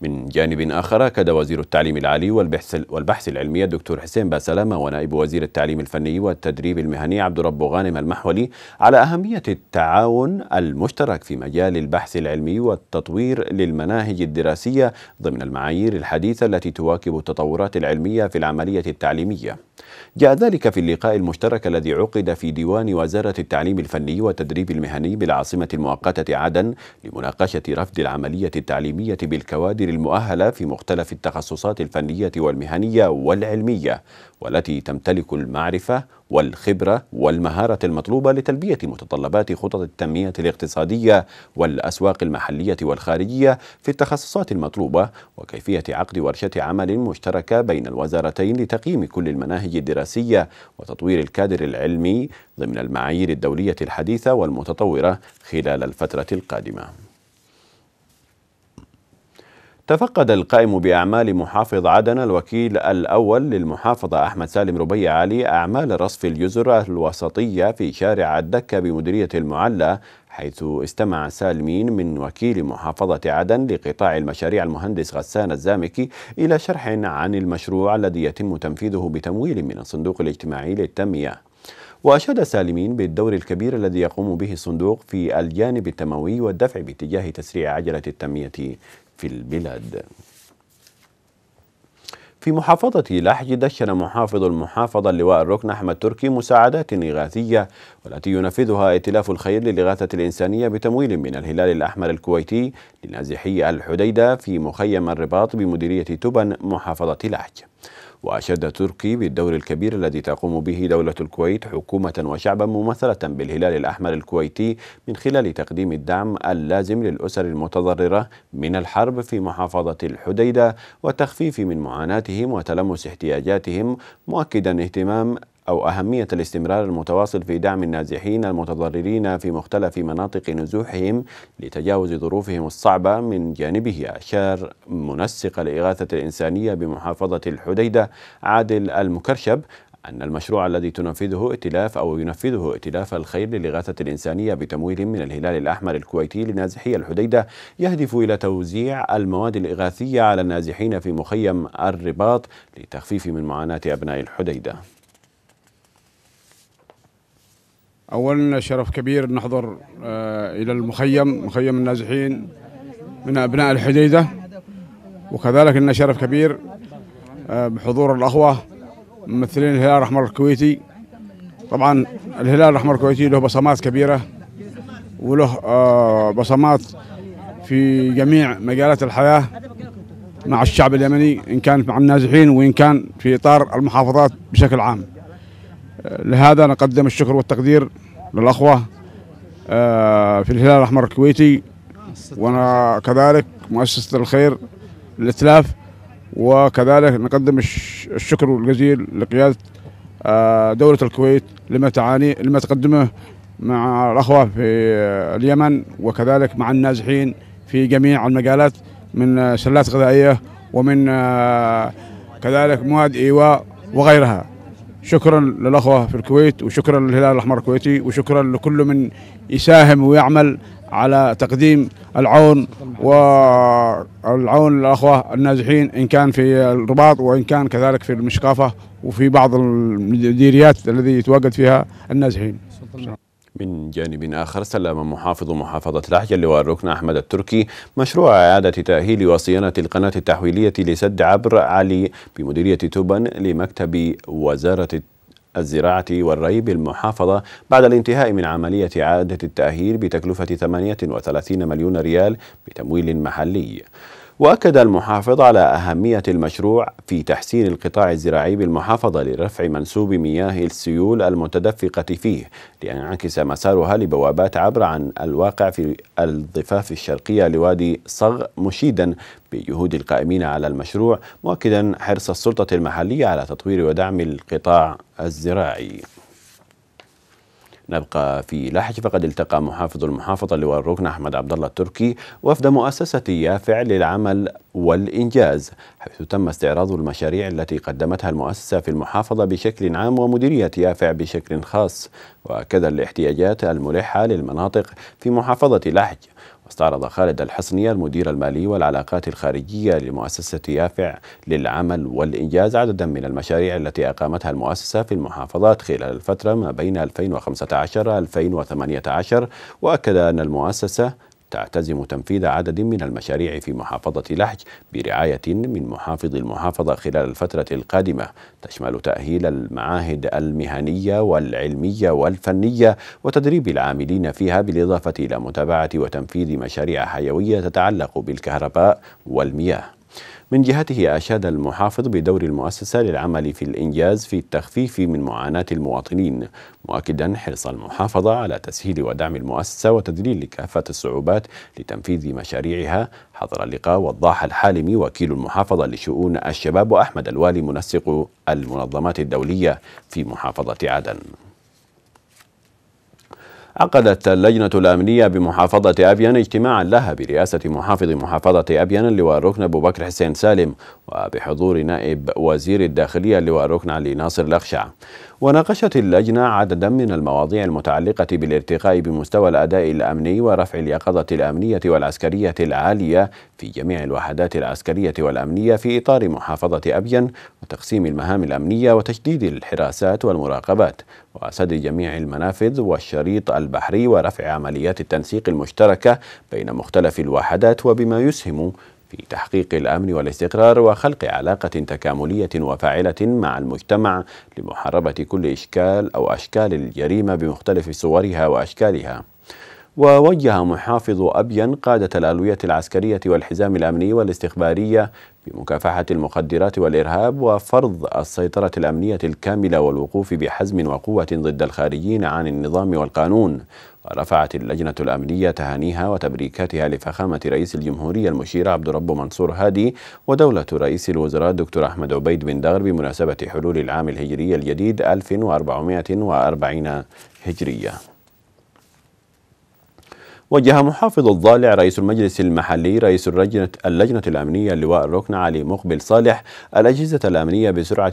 [SPEAKER 1] من جانب آخر أكد وزير التعليم العالي والبحث, والبحث العلمي الدكتور حسين باسلامة ونائب وزير التعليم الفني والتدريب المهني عبد رب غانم المحولي على أهمية التعاون المشترك في مجال البحث العلمي والتطوير للمناهج الدراسية ضمن المعايير الحديثة التي تواكب التطورات العلمية في العملية التعليمية. جاء ذلك في اللقاء المشترك الذي عقد في ديوان وزارة التعليم الفني والتدريب المهني بالعاصمة المؤقتة عدن لمناقشة رفض العملية التعليمية بالكوادر المؤهلة في مختلف التخصصات الفنية والمهنية والعلمية. والتي تمتلك المعرفة والخبرة والمهارة المطلوبة لتلبية متطلبات خطط التنمية الاقتصادية والأسواق المحلية والخارجية في التخصصات المطلوبة وكيفية عقد ورشة عمل مشتركة بين الوزارتين لتقييم كل المناهج الدراسية وتطوير الكادر العلمي ضمن المعايير الدولية الحديثة والمتطورة خلال الفترة القادمة. تفقد القائم بأعمال محافظ عدن الوكيل الأول للمحافظة أحمد سالم ربيع علي أعمال رصف الجزر الوسطية في شارع الدكة بمديرية المعلى حيث استمع سالمين من وكيل محافظة عدن لقطاع المشاريع المهندس غسان الزامكي إلى شرح عن المشروع الذي يتم تنفيذه بتمويل من الصندوق الاجتماعي للتنمية. وأشاد سالمين بالدور الكبير الذي يقوم به الصندوق في الجانب التموي والدفع باتجاه تسريع عجلة التنمية. في البلاد. في محافظة لحج دشن محافظ المحافظة اللواء الركن أحمد تركي مساعدات إغاثية والتي ينفذها ائتلاف الخير للإغاثة الإنسانية بتمويل من الهلال الأحمر الكويتي لنازحي الحديدة في مخيم الرباط بمديرية تبن محافظة لحج. وأشاد تركي بالدور الكبير الذي تقوم به دولة الكويت حكومة وشعبا ممثلة بالهلال الأحمر الكويتي من خلال تقديم الدعم اللازم للأسر المتضررة من الحرب في محافظة الحديدة والتخفيف من معاناتهم وتلمس احتياجاتهم مؤكدا اهتمام أو أهمية الاستمرار المتواصل في دعم النازحين المتضررين في مختلف مناطق نزوحهم لتجاوز ظروفهم الصعبة من جانبه. أشار منسق الإغاثة الإنسانية بمحافظة الحديدة عادل المكرشب أن المشروع الذي تنفذه ائتلاف أو ينفذه ائتلاف الخير للإغاثة الإنسانية بتمويل من الهلال الأحمر الكويتي لنازحي الحديدة يهدف إلى توزيع المواد الإغاثية على النازحين في مخيم الرباط لتخفيف من معاناة أبناء الحديدة.
[SPEAKER 3] اولا شرف كبير نحضر آه، إلى المخيم مخيم النازحين من أبناء الحديدة وكذلك لنا شرف كبير آه، بحضور الأخوة ممثلين الهلال الأحمر الكويتي طبعا الهلال الأحمر الكويتي له بصمات كبيرة وله آه، بصمات في جميع مجالات الحياة مع الشعب اليمني إن كان مع النازحين وإن كان في إطار المحافظات بشكل عام. لهذا نقدم الشكر والتقدير للأخوة آه، في الهلال الأحمر الكويتي وكذلك مؤسسة الخير للإتلاف وكذلك نقدم الشكر الجزيل لقيادة آه، دولة الكويت لما تعاني لما تقدمه مع الأخوة في اليمن وكذلك مع النازحين في جميع المجالات من سلات غذائية ومن آه، كذلك مواد إيواء وغيرها. شكرا للأخوة في الكويت وشكرا للهلال الأحمر الكويتي وشكرا لكل من يساهم ويعمل على تقديم العون والعون للأخوة النازحين إن كان في الرباط وإن كان كذلك في المشقافة وفي بعض المديريات الذي يتواجد فيها النازحين.
[SPEAKER 1] من جانب آخر. سلم محافظ محافظة لحج اللواء الركن أحمد التركي مشروع إعادة تأهيل وصيانة القناة التحويلية لسد عبر علي بمديرية توبن لمكتب وزارة الزراعة والري بالمحافظة بعد الانتهاء من عملية إعادة التأهيل بتكلفة 38 مليون ريال بتمويل محلي. وأكد المحافظ على أهمية المشروع في تحسين القطاع الزراعي بالمحافظة لرفع منسوب مياه السيول المتدفقة فيه لينعكس مسارها لبوابات عبر عن الواقع في الضفاف الشرقية لوادي صغ مشيدا بجهود القائمين على المشروع مؤكدا حرص السلطة المحلية على تطوير ودعم القطاع الزراعي. نبقى في لحج فقد التقى محافظ المحافظة لواء الركن أحمد عبد الله التركي وفد مؤسسة يافع للعمل والإنجاز حيث تم استعراض المشاريع التي قدمتها المؤسسة في المحافظة بشكل عام ومديرية يافع بشكل خاص وكذا الاحتياجات الملحة للمناطق في محافظة لحج واستعرض خالد الحصني المدير المالي والعلاقات الخارجية لمؤسسة يافع للعمل والإنجاز عددا من المشاريع التي أقامتها المؤسسة في المحافظات خلال الفترة ما بين 2015-2018 وأكد أن المؤسسة تعتزم تنفيذ عدد من المشاريع في محافظة لحج برعاية من محافظ المحافظة خلال الفترة القادمة. تشمل تأهيل المعاهد المهنية والعلمية والفنية وتدريب العاملين فيها بالإضافة إلى متابعة وتنفيذ مشاريع حيوية تتعلق بالكهرباء والمياه. من جهته أشاد المحافظ بدور المؤسسة للعمل في الإنجاز في التخفيف من معاناة المواطنين مؤكدا حرص المحافظة على تسهيل ودعم المؤسسة وتذليل كافة الصعوبات لتنفيذ مشاريعها. حضر اللقاء وضاح الحالمي وكيل المحافظة لشؤون الشباب وأحمد الوالي منسق المنظمات الدولية في محافظة عدن. عقدت اللجنة الأمنية بمحافظة أبين اجتماعا لها برئاسة محافظ محافظة أبين اللواء الركن أبو بكر حسين سالم وبحضور نائب وزير الداخلية اللواء الركن علي ناصر الأخشع. وناقشت اللجنة عددا من المواضيع المتعلقة بالارتقاء بمستوى الأداء الأمني ورفع اليقظة الأمنية والعسكرية العالية في جميع الوحدات العسكرية والأمنية في إطار محافظة أبين وتقسيم المهام الأمنية وتشديد الحراسات والمراقبات. وسد جميع المنافذ والشريط البحري ورفع عمليات التنسيق المشتركة بين مختلف الوحدات وبما يسهم في تحقيق الأمن والاستقرار وخلق علاقة تكاملية وفاعلة مع المجتمع لمحاربة كل إشكال أو أشكال الجريمة بمختلف صورها وأشكالها. ووجه محافظ أبين قادة الألوية العسكرية والحزام الأمني والاستخبارية بمكافحة المخدرات والإرهاب وفرض السيطرة الأمنية الكاملة والوقوف بحزم وقوة ضد الخارجين عن النظام والقانون. ورفعت اللجنة الأمنية تهانيها وتبريكاتها لفخامة رئيس الجمهورية المشير عبد رب منصور هادي ودولة رئيس الوزراء دكتور أحمد عبيد بن دغر بمناسبة حلول العام الهجري الجديد 1440 هجرية. وجه محافظ الضالع رئيس المجلس المحلي رئيس اللجنة, اللجنة الأمنية اللواء الركن علي مقبل صالح الأجهزة الأمنية بسرعة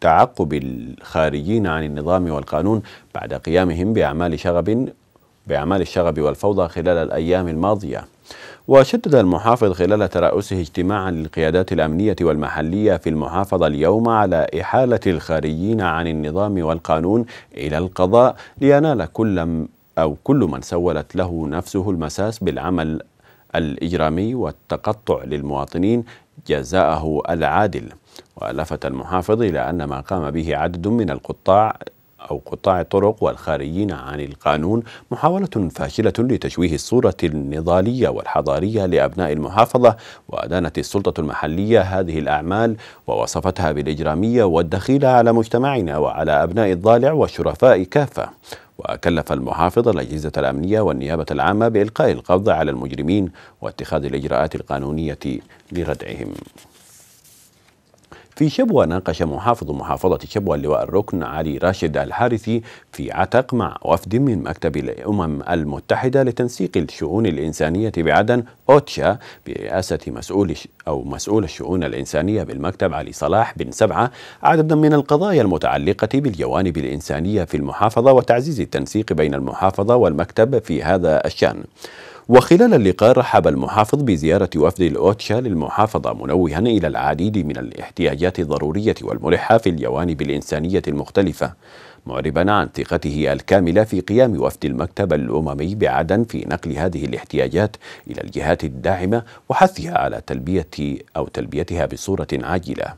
[SPEAKER 1] تعقب الخارجين عن النظام والقانون بعد قيامهم بأعمال شغب بأعمال الشغب والفوضى خلال الأيام الماضية. وشدد المحافظ خلال ترأسه اجتماعا للقيادات الأمنية والمحلية في المحافظة اليوم على إحالة الخارجين عن النظام والقانون إلى القضاء لينال كل أو كل من سولت له نفسه المساس بالعمل الإجرامي والتقطع للمواطنين جزاءه العادل. ولفت المحافظ إلى أن ما قام به عدد من القطاع أو قطاع الطرق والخارجين عن القانون محاولة فاشلة لتشويه الصورة النضالية والحضارية لأبناء المحافظة. وأدانت السلطة المحلية هذه الأعمال ووصفتها بالإجرامية والدخيلة على مجتمعنا وعلى أبناء الضالع والشرفاء كافة. وكلف المحافظ الأجهزة الأمنية والنيابة العامة بإلقاء القبض على المجرمين واتخاذ الإجراءات القانونية لردعهم. في شبوة ناقش محافظ محافظة شبوة اللواء الركن علي راشد الحارثي في عتق مع وفد من مكتب الأمم المتحدة لتنسيق الشؤون الإنسانية بعدن أوتشا برئاسة مسؤول أو مسؤول الشؤون الإنسانية بالمكتب علي صلاح بن سبعة عددا من القضايا المتعلقة بالجوانب الإنسانية في المحافظة وتعزيز التنسيق بين المحافظة والمكتب في هذا الشأن. وخلال اللقاء رحب المحافظ بزيارة وفد الأوتشا للمحافظة منوها إلى العديد من الاحتياجات الضرورية والملحة في الجوانب الإنسانية المختلفة معربا عن ثقته الكاملة في قيام وفد المكتب الأممي بعدن في نقل هذه الاحتياجات إلى الجهات الداعمة وحثها على تلبية أو تلبيتها بصورة عاجلة.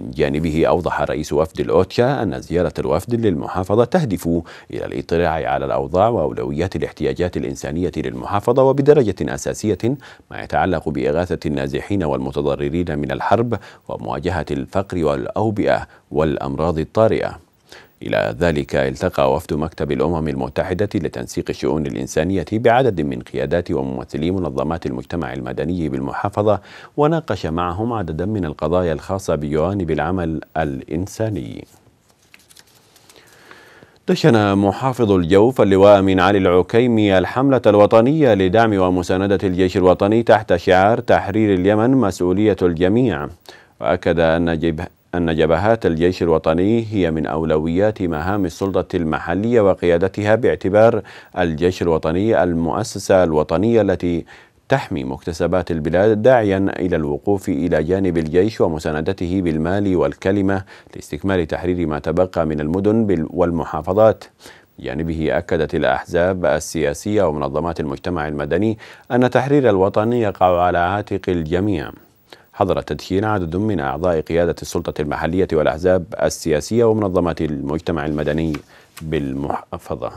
[SPEAKER 1] من جانبه أوضح رئيس وفد الأوتشا أن زيارة الوفد للمحافظة تهدف إلى الإطلاع على الأوضاع وأولويات الاحتياجات الإنسانية للمحافظة وبدرجة أساسية ما يتعلق بإغاثة النازحين والمتضررين من الحرب ومواجهة الفقر والأوبئة والأمراض الطارئة. إلى ذلك التقى وفد مكتب الأمم المتحدة لتنسيق الشؤون الإنسانية بعدد من قيادات وممثلي منظمات المجتمع المدني بالمحافظة وناقش معهم عددا من القضايا الخاصة بجوانب العمل الإنساني. دشن محافظ الجوف اللواء من علي العكيمي الحملة الوطنية لدعم ومساندة الجيش الوطني تحت شعار تحرير اليمن مسؤولية الجميع. وأكد أن أن جبهات الجيش الوطني هي من أولويات مهام السلطة المحلية وقيادتها باعتبار الجيش الوطني المؤسسة الوطنية التي تحمي مكتسبات البلاد داعيا إلى الوقوف إلى جانب الجيش ومساندته بالمال والكلمة لاستكمال تحرير ما تبقى من المدن والمحافظات. جانبه أكدت الأحزاب السياسية ومنظمات المجتمع المدني أن تحرير الوطن يقع على عاتق الجميع. حضر التدشين عدد من أعضاء قيادة السلطة المحلية والأحزاب السياسية ومنظمات المجتمع المدني بالمحافظة.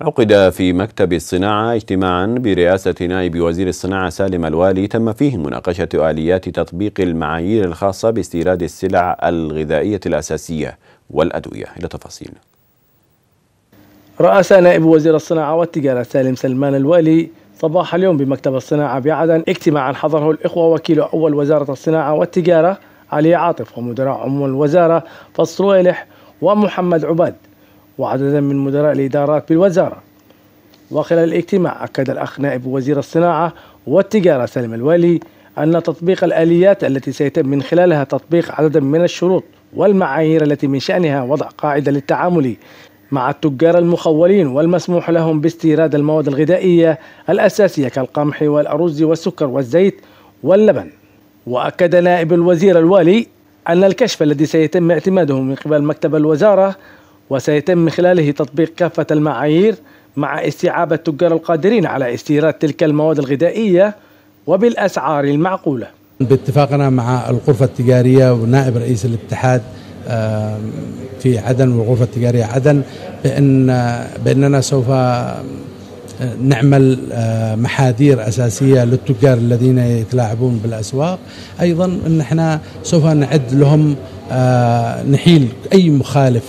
[SPEAKER 1] عقد في مكتب الصناعة اجتماعا برئاسة نائب وزير الصناعة سالم الوالي تم فيه مناقشة آليات تطبيق المعايير الخاصة باستيراد السلع الغذائية الأساسية والأدوية. إلى تفاصيل.
[SPEAKER 4] رأس نائب وزير الصناعة والتجارة سالم سلمان الوالي صباح اليوم بمكتب الصناعة بعدن. اجتماعا حضره الإخوة وكيل أول وزارة الصناعة والتجارة علي عاطف ومدراء عموم الوزارة فصل ويلح ومحمد عباد وعددا من مدراء الإدارات بالوزارة. وخلال الاجتماع أكد الأخ نائب وزير الصناعة والتجارة سالم الوالي أن تطبيق الآليات التي سيتم من خلالها تطبيق عدد من الشروط والمعايير التي من شأنها وضع قاعدة للتعامل مع التجار المخولين والمسموح لهم باستيراد المواد الغذائية الأساسية كالقمح والأرز والسكر والزيت واللبن. وأكد نائب الوزير الوالي أن الكشف الذي سيتم اعتماده من قبل مكتب الوزارة وسيتم من خلاله تطبيق كافة المعايير مع استيعاب التجار القادرين على استيراد تلك المواد الغذائية وبالأسعار المعقولة.
[SPEAKER 5] باتفاقنا مع الغرفة التجارية ونائب رئيس الاتحاد في عدن والغرفة التجارية عدن بأن بأننا سوف نعمل محاذير أساسية للتجار الذين يتلاعبون بالأسواق. أيضا أن إحنا سوف نعد لهم نحيل أي مخالف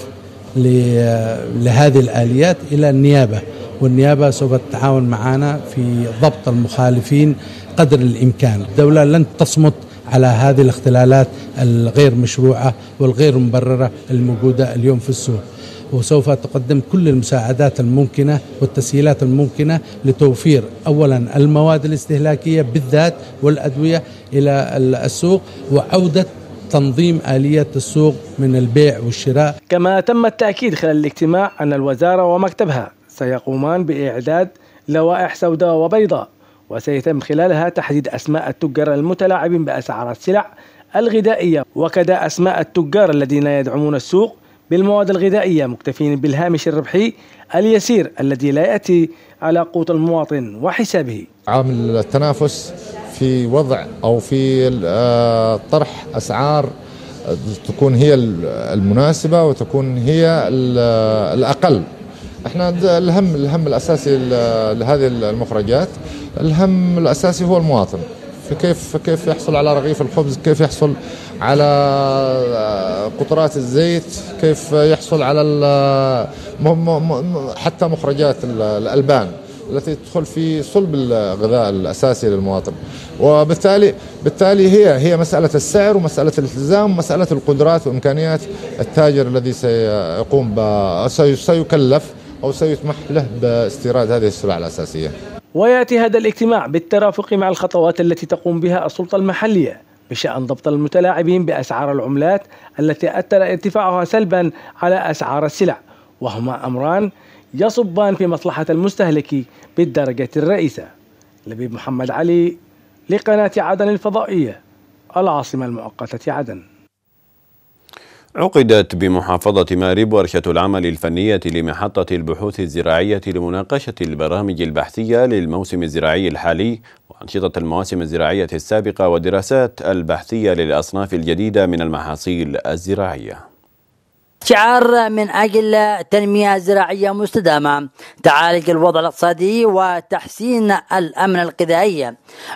[SPEAKER 5] لهذه الآليات إلى النيابة. والنيابة سوف تتعاون معنا في ضبط المخالفين قدر الإمكان. الدولة لن تصمت على هذه الاختلالات الغير مشروعة والغير مبررة الموجودة اليوم في السوق. وسوف تقدم كل المساعدات الممكنة والتسهيلات الممكنة لتوفير أولا المواد الاستهلاكية بالذات والأدوية إلى السوق وعودة تنظيم آلية السوق من البيع والشراء.
[SPEAKER 4] كما تم التأكيد خلال الاجتماع أن الوزارة ومكتبها سيقومان بإعداد لوائح سوداء وبيضاء وسيتم خلالها تحديد أسماء التجار المتلاعبين بأسعار السلع الغذائية. وكذا أسماء التجار الذين يدعمون السوق بالمواد الغذائية مكتفين بالهامش الربحي اليسير الذي لا يأتي على قوت المواطن وحسابه.
[SPEAKER 6] عامل التنافس في وضع أو في طرح أسعار تكون هي المناسبة وتكون هي الأقل. إحنا الهم الهم الأساسي لهذه المخرجات الهم الأساسي هو المواطن. في كيف يحصل على رغيف الخبز؟ كيف يحصل على قطرات الزيت؟ كيف يحصل على حتى مخرجات الألبان التي تدخل في صلب الغذاء الأساسي للمواطن. وبالتالي بالتالي هي هي مسألة السعر ومسألة الالتزام ومسألة القدرات وإمكانيات التاجر الذي سيقوم سيكلف أو سيسمح له باستيراد هذه السلع الأساسية.
[SPEAKER 4] ويأتي هذا الاجتماع بالترافق مع الخطوات التي تقوم بها السلطة المحلية بشأن ضبط المتلاعبين بأسعار العملات التي أثر ارتفاعها سلبا على أسعار السلع. وهما أمران يصبان في مصلحة المستهلك بالدرجة الرئيسة. لبيب محمد علي لقناة عدن الفضائية العاصمة المؤقتة عدن.
[SPEAKER 1] عقدت بمحافظة مارب ورشة العمل الفنية لمحطة البحوث الزراعية لمناقشة البرامج البحثية للموسم الزراعي الحالي وأنشطة المواسم الزراعية السابقة والدراسات البحثية للأصناف الجديدة من المحاصيل الزراعية.
[SPEAKER 7] شعار من أجل تنمية زراعية مستدامة. تعالج الوضع الاقتصادي وتحسين الأمن الغذائي.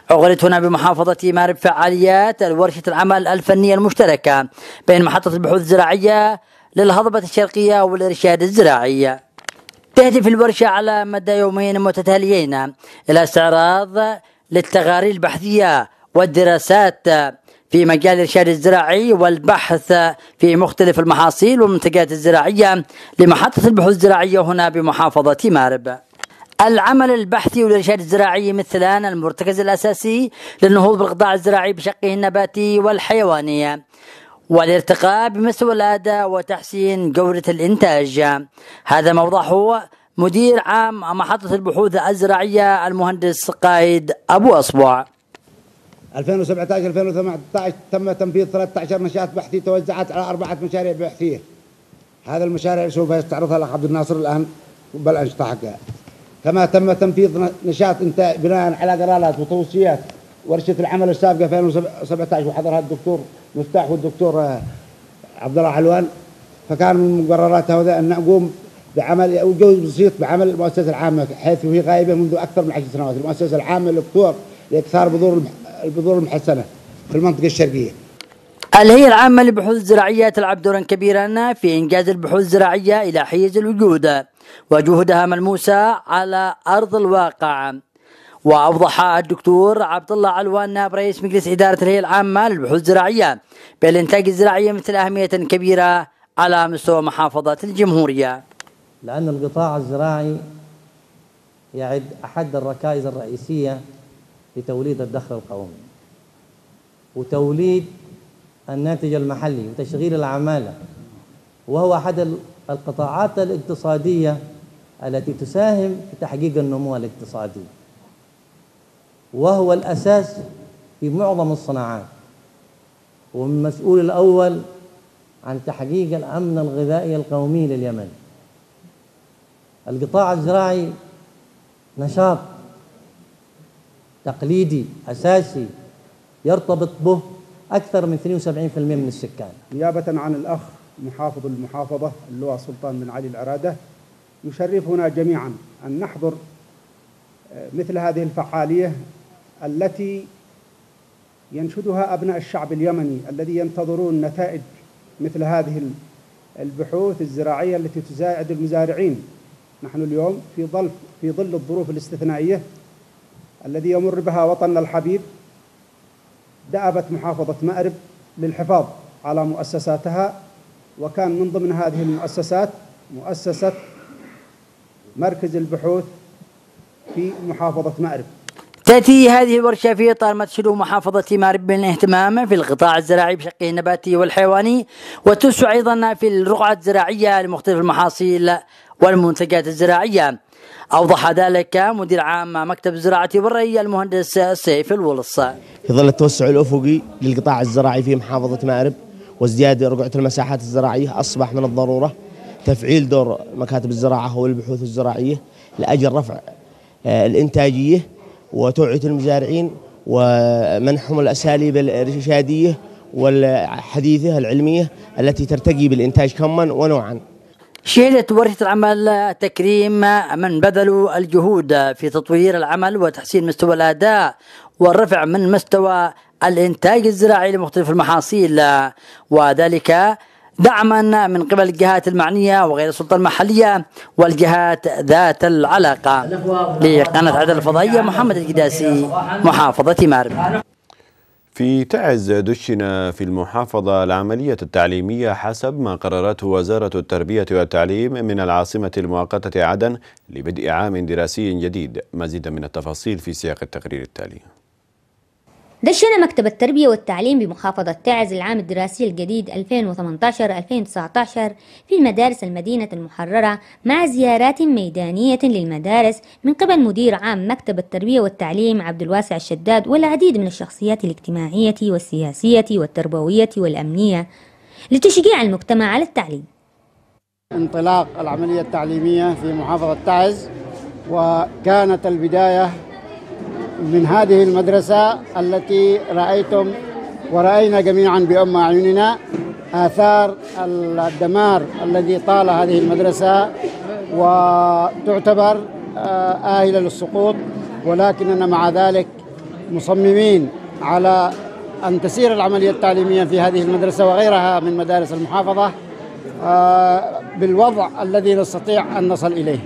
[SPEAKER 7] عقدت هنا بمحافظة مارب فعاليات ورشة العمل الفنية المشتركة بين محطة البحوث الزراعية للهضبة الشرقية والإرشاد الزراعي. تهدف الورشة على مدى يومين متتاليين إلى استعراض للتغارير البحثية والدراسات في مجال الإرشاد الزراعي والبحث في مختلف المحاصيل والمنتجات الزراعية لمحطة البحوث الزراعية هنا بمحافظة مارب. العمل البحثي والإرشاد الزراعي مثلان المرتكز الأساسي للنهوض بالقطاع الزراعي بشقه النباتي والحيواني والارتقاء بمستوى الأداء وتحسين جودة الإنتاج. هذا موضحه مدير عام محطة البحوث الزراعية المهندس قائد أبو أصبع.
[SPEAKER 8] 2017 2018 تم تنفيذ 13 نشاط بحثي توزعت على أربعة مشاريع بحثية. هذا المشاريع سوف يستعرضها الأخ عبد الناصر الآن بالأنشطة حقها كما تم تنفيذ نشاط انتاج بناء على قرارات وتوصيات ورشة العمل السابقة 2017 وحضرها الدكتور مفتاح والدكتور عبد الله علوان فكان من مقررات هذا أن نقوم بعمل أو بسيط بعمل المؤسسة العامة حيث هي غائبة منذ أكثر من عشر سنوات. المؤسسة العامة للدكتور لإكثار بذور البذور المحسنة في المنطقة الشرقية.
[SPEAKER 7] الهيئة العامة للبحوث الزراعية تلعب دورا كبيرا في إنجاز البحوث الزراعية إلى حيز الوجود وجهودها ملموسة على أرض الواقع. وأوضح الدكتور عبد الله علوان نائب رئيس مجلس إدارة الهيئة العامة للبحوث الزراعية بالإنتاج الزراعي مثل أهمية كبيرة على مستوى محافظة الجمهورية.
[SPEAKER 9] لأن القطاع الزراعي يعد أحد الركائز الرئيسية لتوليد الدخل القومي وتوليد الناتج المحلي وتشغيل العمالة وهو أحد القطاعات الاقتصادية التي تساهم في تحقيق النمو الاقتصادي وهو الأساس في معظم الصناعات والمسؤول الأول عن تحقيق الأمن الغذائي القومي لليمن. القطاع الزراعي نشاط تقليدي أساسي يرتبط به أكثر من 72% من السكان.
[SPEAKER 10] نيابة عن الأخ محافظ المحافظة اللواء سلطان بن علي العرادة يشرفنا جميعا أن نحضر مثل هذه الفعالية التي ينشدها أبناء الشعب اليمني الذي ينتظرون نتائج مثل هذه البحوث الزراعية التي تساعد المزارعين. نحن اليوم في ظل في ظل الظروف الاستثنائية الذي يمر بها وطننا الحبيب دأبت محافظة مأرب للحفاظ على مؤسساتها وكان من ضمن هذه المؤسسات مؤسسة مركز البحوث في محافظة مأرب.
[SPEAKER 7] تأتي هذه الورشة في إطار ما تشير محافظة مأرب بالاهتمام في القطاع الزراعي بشقه النباتي والحيواني وتوسع أيضا في الرقعة الزراعية لمختلف المحاصيل والمنتجات الزراعية. أوضح ذلك مدير عام مكتب الزراعة والري المهندس سيف الولص.
[SPEAKER 11] في ظل التوسع الأفقي للقطاع الزراعي في محافظة مأرب وازدياد رقعة المساحات الزراعية أصبح من الضرورة تفعيل دور مكاتب الزراعة والبحوث الزراعية لأجل رفع الإنتاجية وتوعية المزارعين ومنحهم الأساليب الإرشادية والحديثة العلمية التي ترتقي بالإنتاج كما ونوعا.
[SPEAKER 7] شهدت ورشة العمل تكريم من بذلوا الجهود في تطوير العمل وتحسين مستوى الأداء والرفع من مستوى الإنتاج الزراعي لمختلف المحاصيل. وذلك دعما من قبل الجهات المعنية وغير السلطة المحلية والجهات ذات العلاقة. لقناة عدن الفضائية محمد القداسي محافظة مارب.
[SPEAKER 1] في تعز دشن في المحافظة العملية التعليمية حسب ما قررته وزارة التربية والتعليم من العاصمة المؤقتة عدن لبدء عام دراسي جديد. مزيدا من التفاصيل في سياق التقرير التالي.
[SPEAKER 12] دشن مكتب التربية والتعليم بمحافظة تعز العام الدراسي الجديد 2018-2019 في المدارس المدينة المحررة مع زيارات ميدانية للمدارس من قبل مدير عام مكتب التربية والتعليم عبد الواسع الشداد والعديد من الشخصيات الاجتماعية والسياسية والتربوية والأمنية لتشجيع المجتمع على التعليم.
[SPEAKER 13] انطلاق العملية التعليمية في محافظة تعز وكانت البداية من هذه المدرسة التي رأيتم ورأينا جميعا بأم أعيننا آثار الدمار الذي طال هذه المدرسة وتعتبر آهلة للسقوط ولكننا مع ذلك مصممين على أن تسير العملية التعليمية في هذه المدرسة وغيرها من مدارس المحافظة بالوضع الذي نستطيع أن نصل إليه.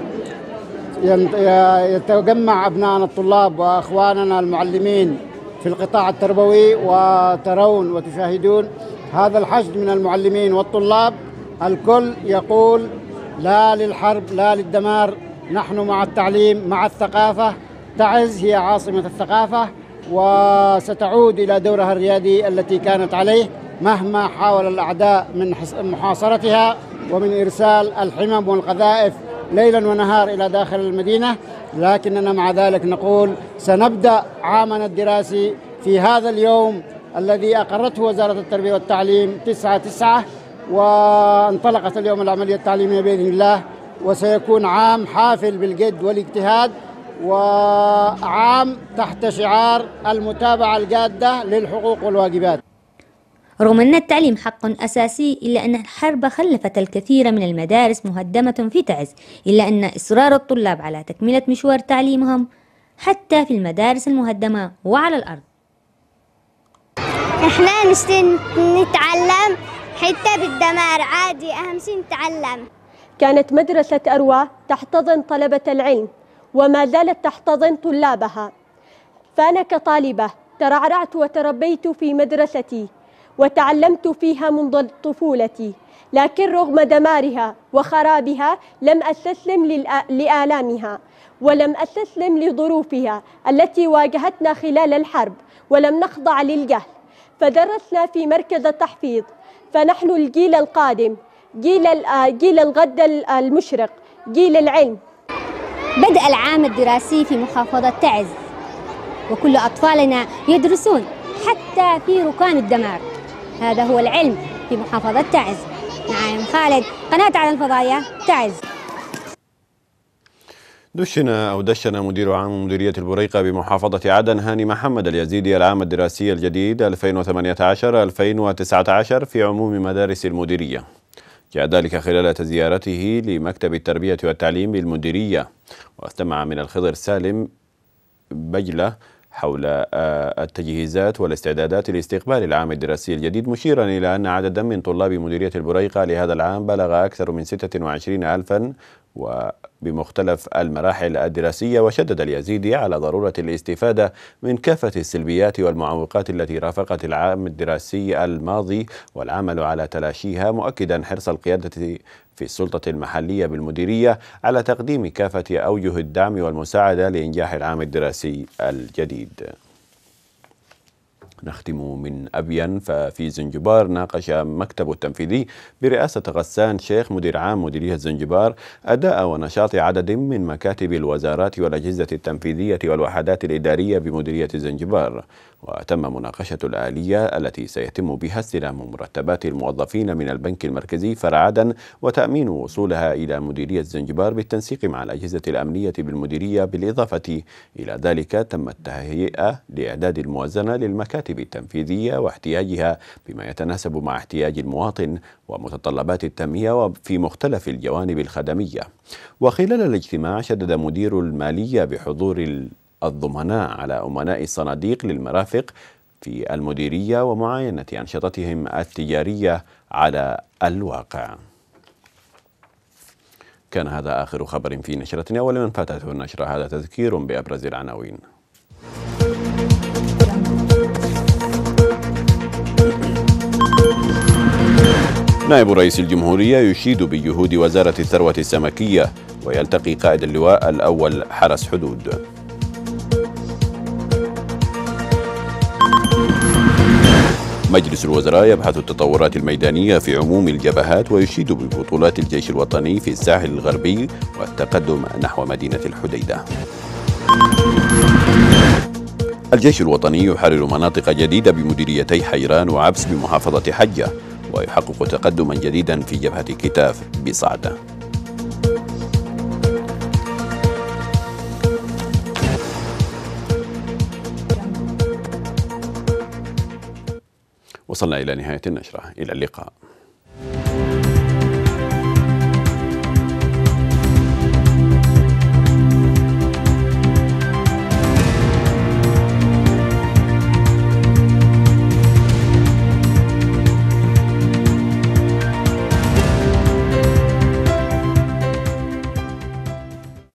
[SPEAKER 13] يتجمع أبنائنا الطلاب وأخواننا المعلمين في القطاع التربوي وترون وتشاهدون. هذا الحشد من المعلمين والطلاب. الكل يقول لا للحرب لا للدمار. نحن مع التعليم مع الثقافة. تعز هي عاصمة الثقافة وستعود إلى دورها الريادي التي كانت عليه مهما حاول الأعداء من محاصرتها ومن إرسال الحمم والقذائف ليلا ونهار إلى داخل المدينة لكننا مع ذلك نقول سنبدأ عامنا الدراسي في هذا اليوم الذي أقرته وزارة التربية والتعليم تسعة تسعة وانطلقت اليوم العملية التعليمية بإذن الله وسيكون عام حافل بالجد والاجتهاد وعام تحت شعار المتابعة الجادة للحقوق والواجبات.
[SPEAKER 12] رغم أن التعليم حق أساسي إلا أن الحرب خلفت الكثير من المدارس مهدمة في تعز إلا أن إصرار الطلاب على تكملة مشوار تعليمهم حتى في المدارس المهدمة وعلى الأرض.
[SPEAKER 14] إحنا نشتي نتعلم حتى بالدمار عادي أهم شيء نتعلم.
[SPEAKER 15] كانت مدرسة أروى تحتضن طلبة العلم وما زالت تحتضن طلابها. فأنا كطالبة ترعرعت وتربيت في مدرستي وتعلمت فيها منذ طفولتي لكن رغم دمارها وخرابها لم أستسلم لآلامها ولم أستسلم لظروفها التي واجهتنا خلال الحرب ولم نخضع للجهل. فدرسنا في مركز التحفيظ فنحن الجيل القادم جيل جيل الغد المشرق جيل العلم.
[SPEAKER 16] بدأ العام الدراسي في محافظة تعز وكل أطفالنا يدرسون حتى في ركان الدمار. هذا هو العلم في محافظة تعز. نعم خالد قناة على الفضائية تعز.
[SPEAKER 1] دشن أو دشن مدير عام مديرية البريقة بمحافظة عدن هاني محمد اليزيدي العام الدراسي الجديد 2018-2019 في عموم مدارس المديرية. جاء ذلك خلال زيارته لمكتب التربية والتعليم بالمديرية واستمع من الخضر سالم بجلة حول التجهيزات والاستعدادات لاستقبال العام الدراسي الجديد مشيرا إلى أن عددا من طلاب مديرية البريقة لهذا العام بلغ أكثر من 26 ألفا وبمختلف المراحل الدراسية وشدد اليزيدي على ضرورة الاستفادة من كافة السلبيات والمعوقات التي رافقت العام الدراسي الماضي والعمل على تلاشيها مؤكدا حرص القيادة في السلطة المحلية بالمديرية على تقديم كافة أوجه الدعم والمساعدة لإنجاح العام الدراسي الجديد. نختم من أبين ففي زنجبار ناقش مكتب التنفيذي برئاسة غسان شيخ مدير عام مديرية زنجبار أداء ونشاط عدد من مكاتب الوزارات والأجهزة التنفيذية والوحدات الإدارية بمديرية زنجبار. وتم مناقشة الآلية التي سيتم بها استلام مرتبات الموظفين من البنك المركزي فرع عدن وتأمين وصولها إلى مديرية زنجبار بالتنسيق مع الأجهزة الأمنية بالمديرية بالإضافة إلى ذلك تم التهيئة لإعداد الموازنة للمكاتب التنفيذية واحتياجها بما يتناسب مع احتياج المواطن ومتطلبات التنمية وفي مختلف الجوانب الخدمية. وخلال الاجتماع شدد مدير المالية بحضور الضمناء على أمناء الصناديق للمرافق في المديرية ومعاينة أنشطتهم التجارية على الواقع. كان هذا آخر خبر في نشرتنا ولمن فاتته النشرة هذا تذكير بأبرز العناوين. نائب رئيس الجمهورية يشيد بجهود وزارة الثروة السمكية ويلتقي قائد اللواء الأول حرس حدود. مجلس الوزراء يبحث التطورات الميدانية في عموم الجبهات ويشيد ببطولات الجيش الوطني في الساحل الغربي والتقدم نحو مدينة الحديدة. الجيش الوطني يحرر مناطق جديدة بمديريتي حيران وعبس بمحافظة حجة ويحقق تقدما جديدا في جبهة كتاف بصعدة. وصلنا إلى نهاية النشرة. إلى اللقاء.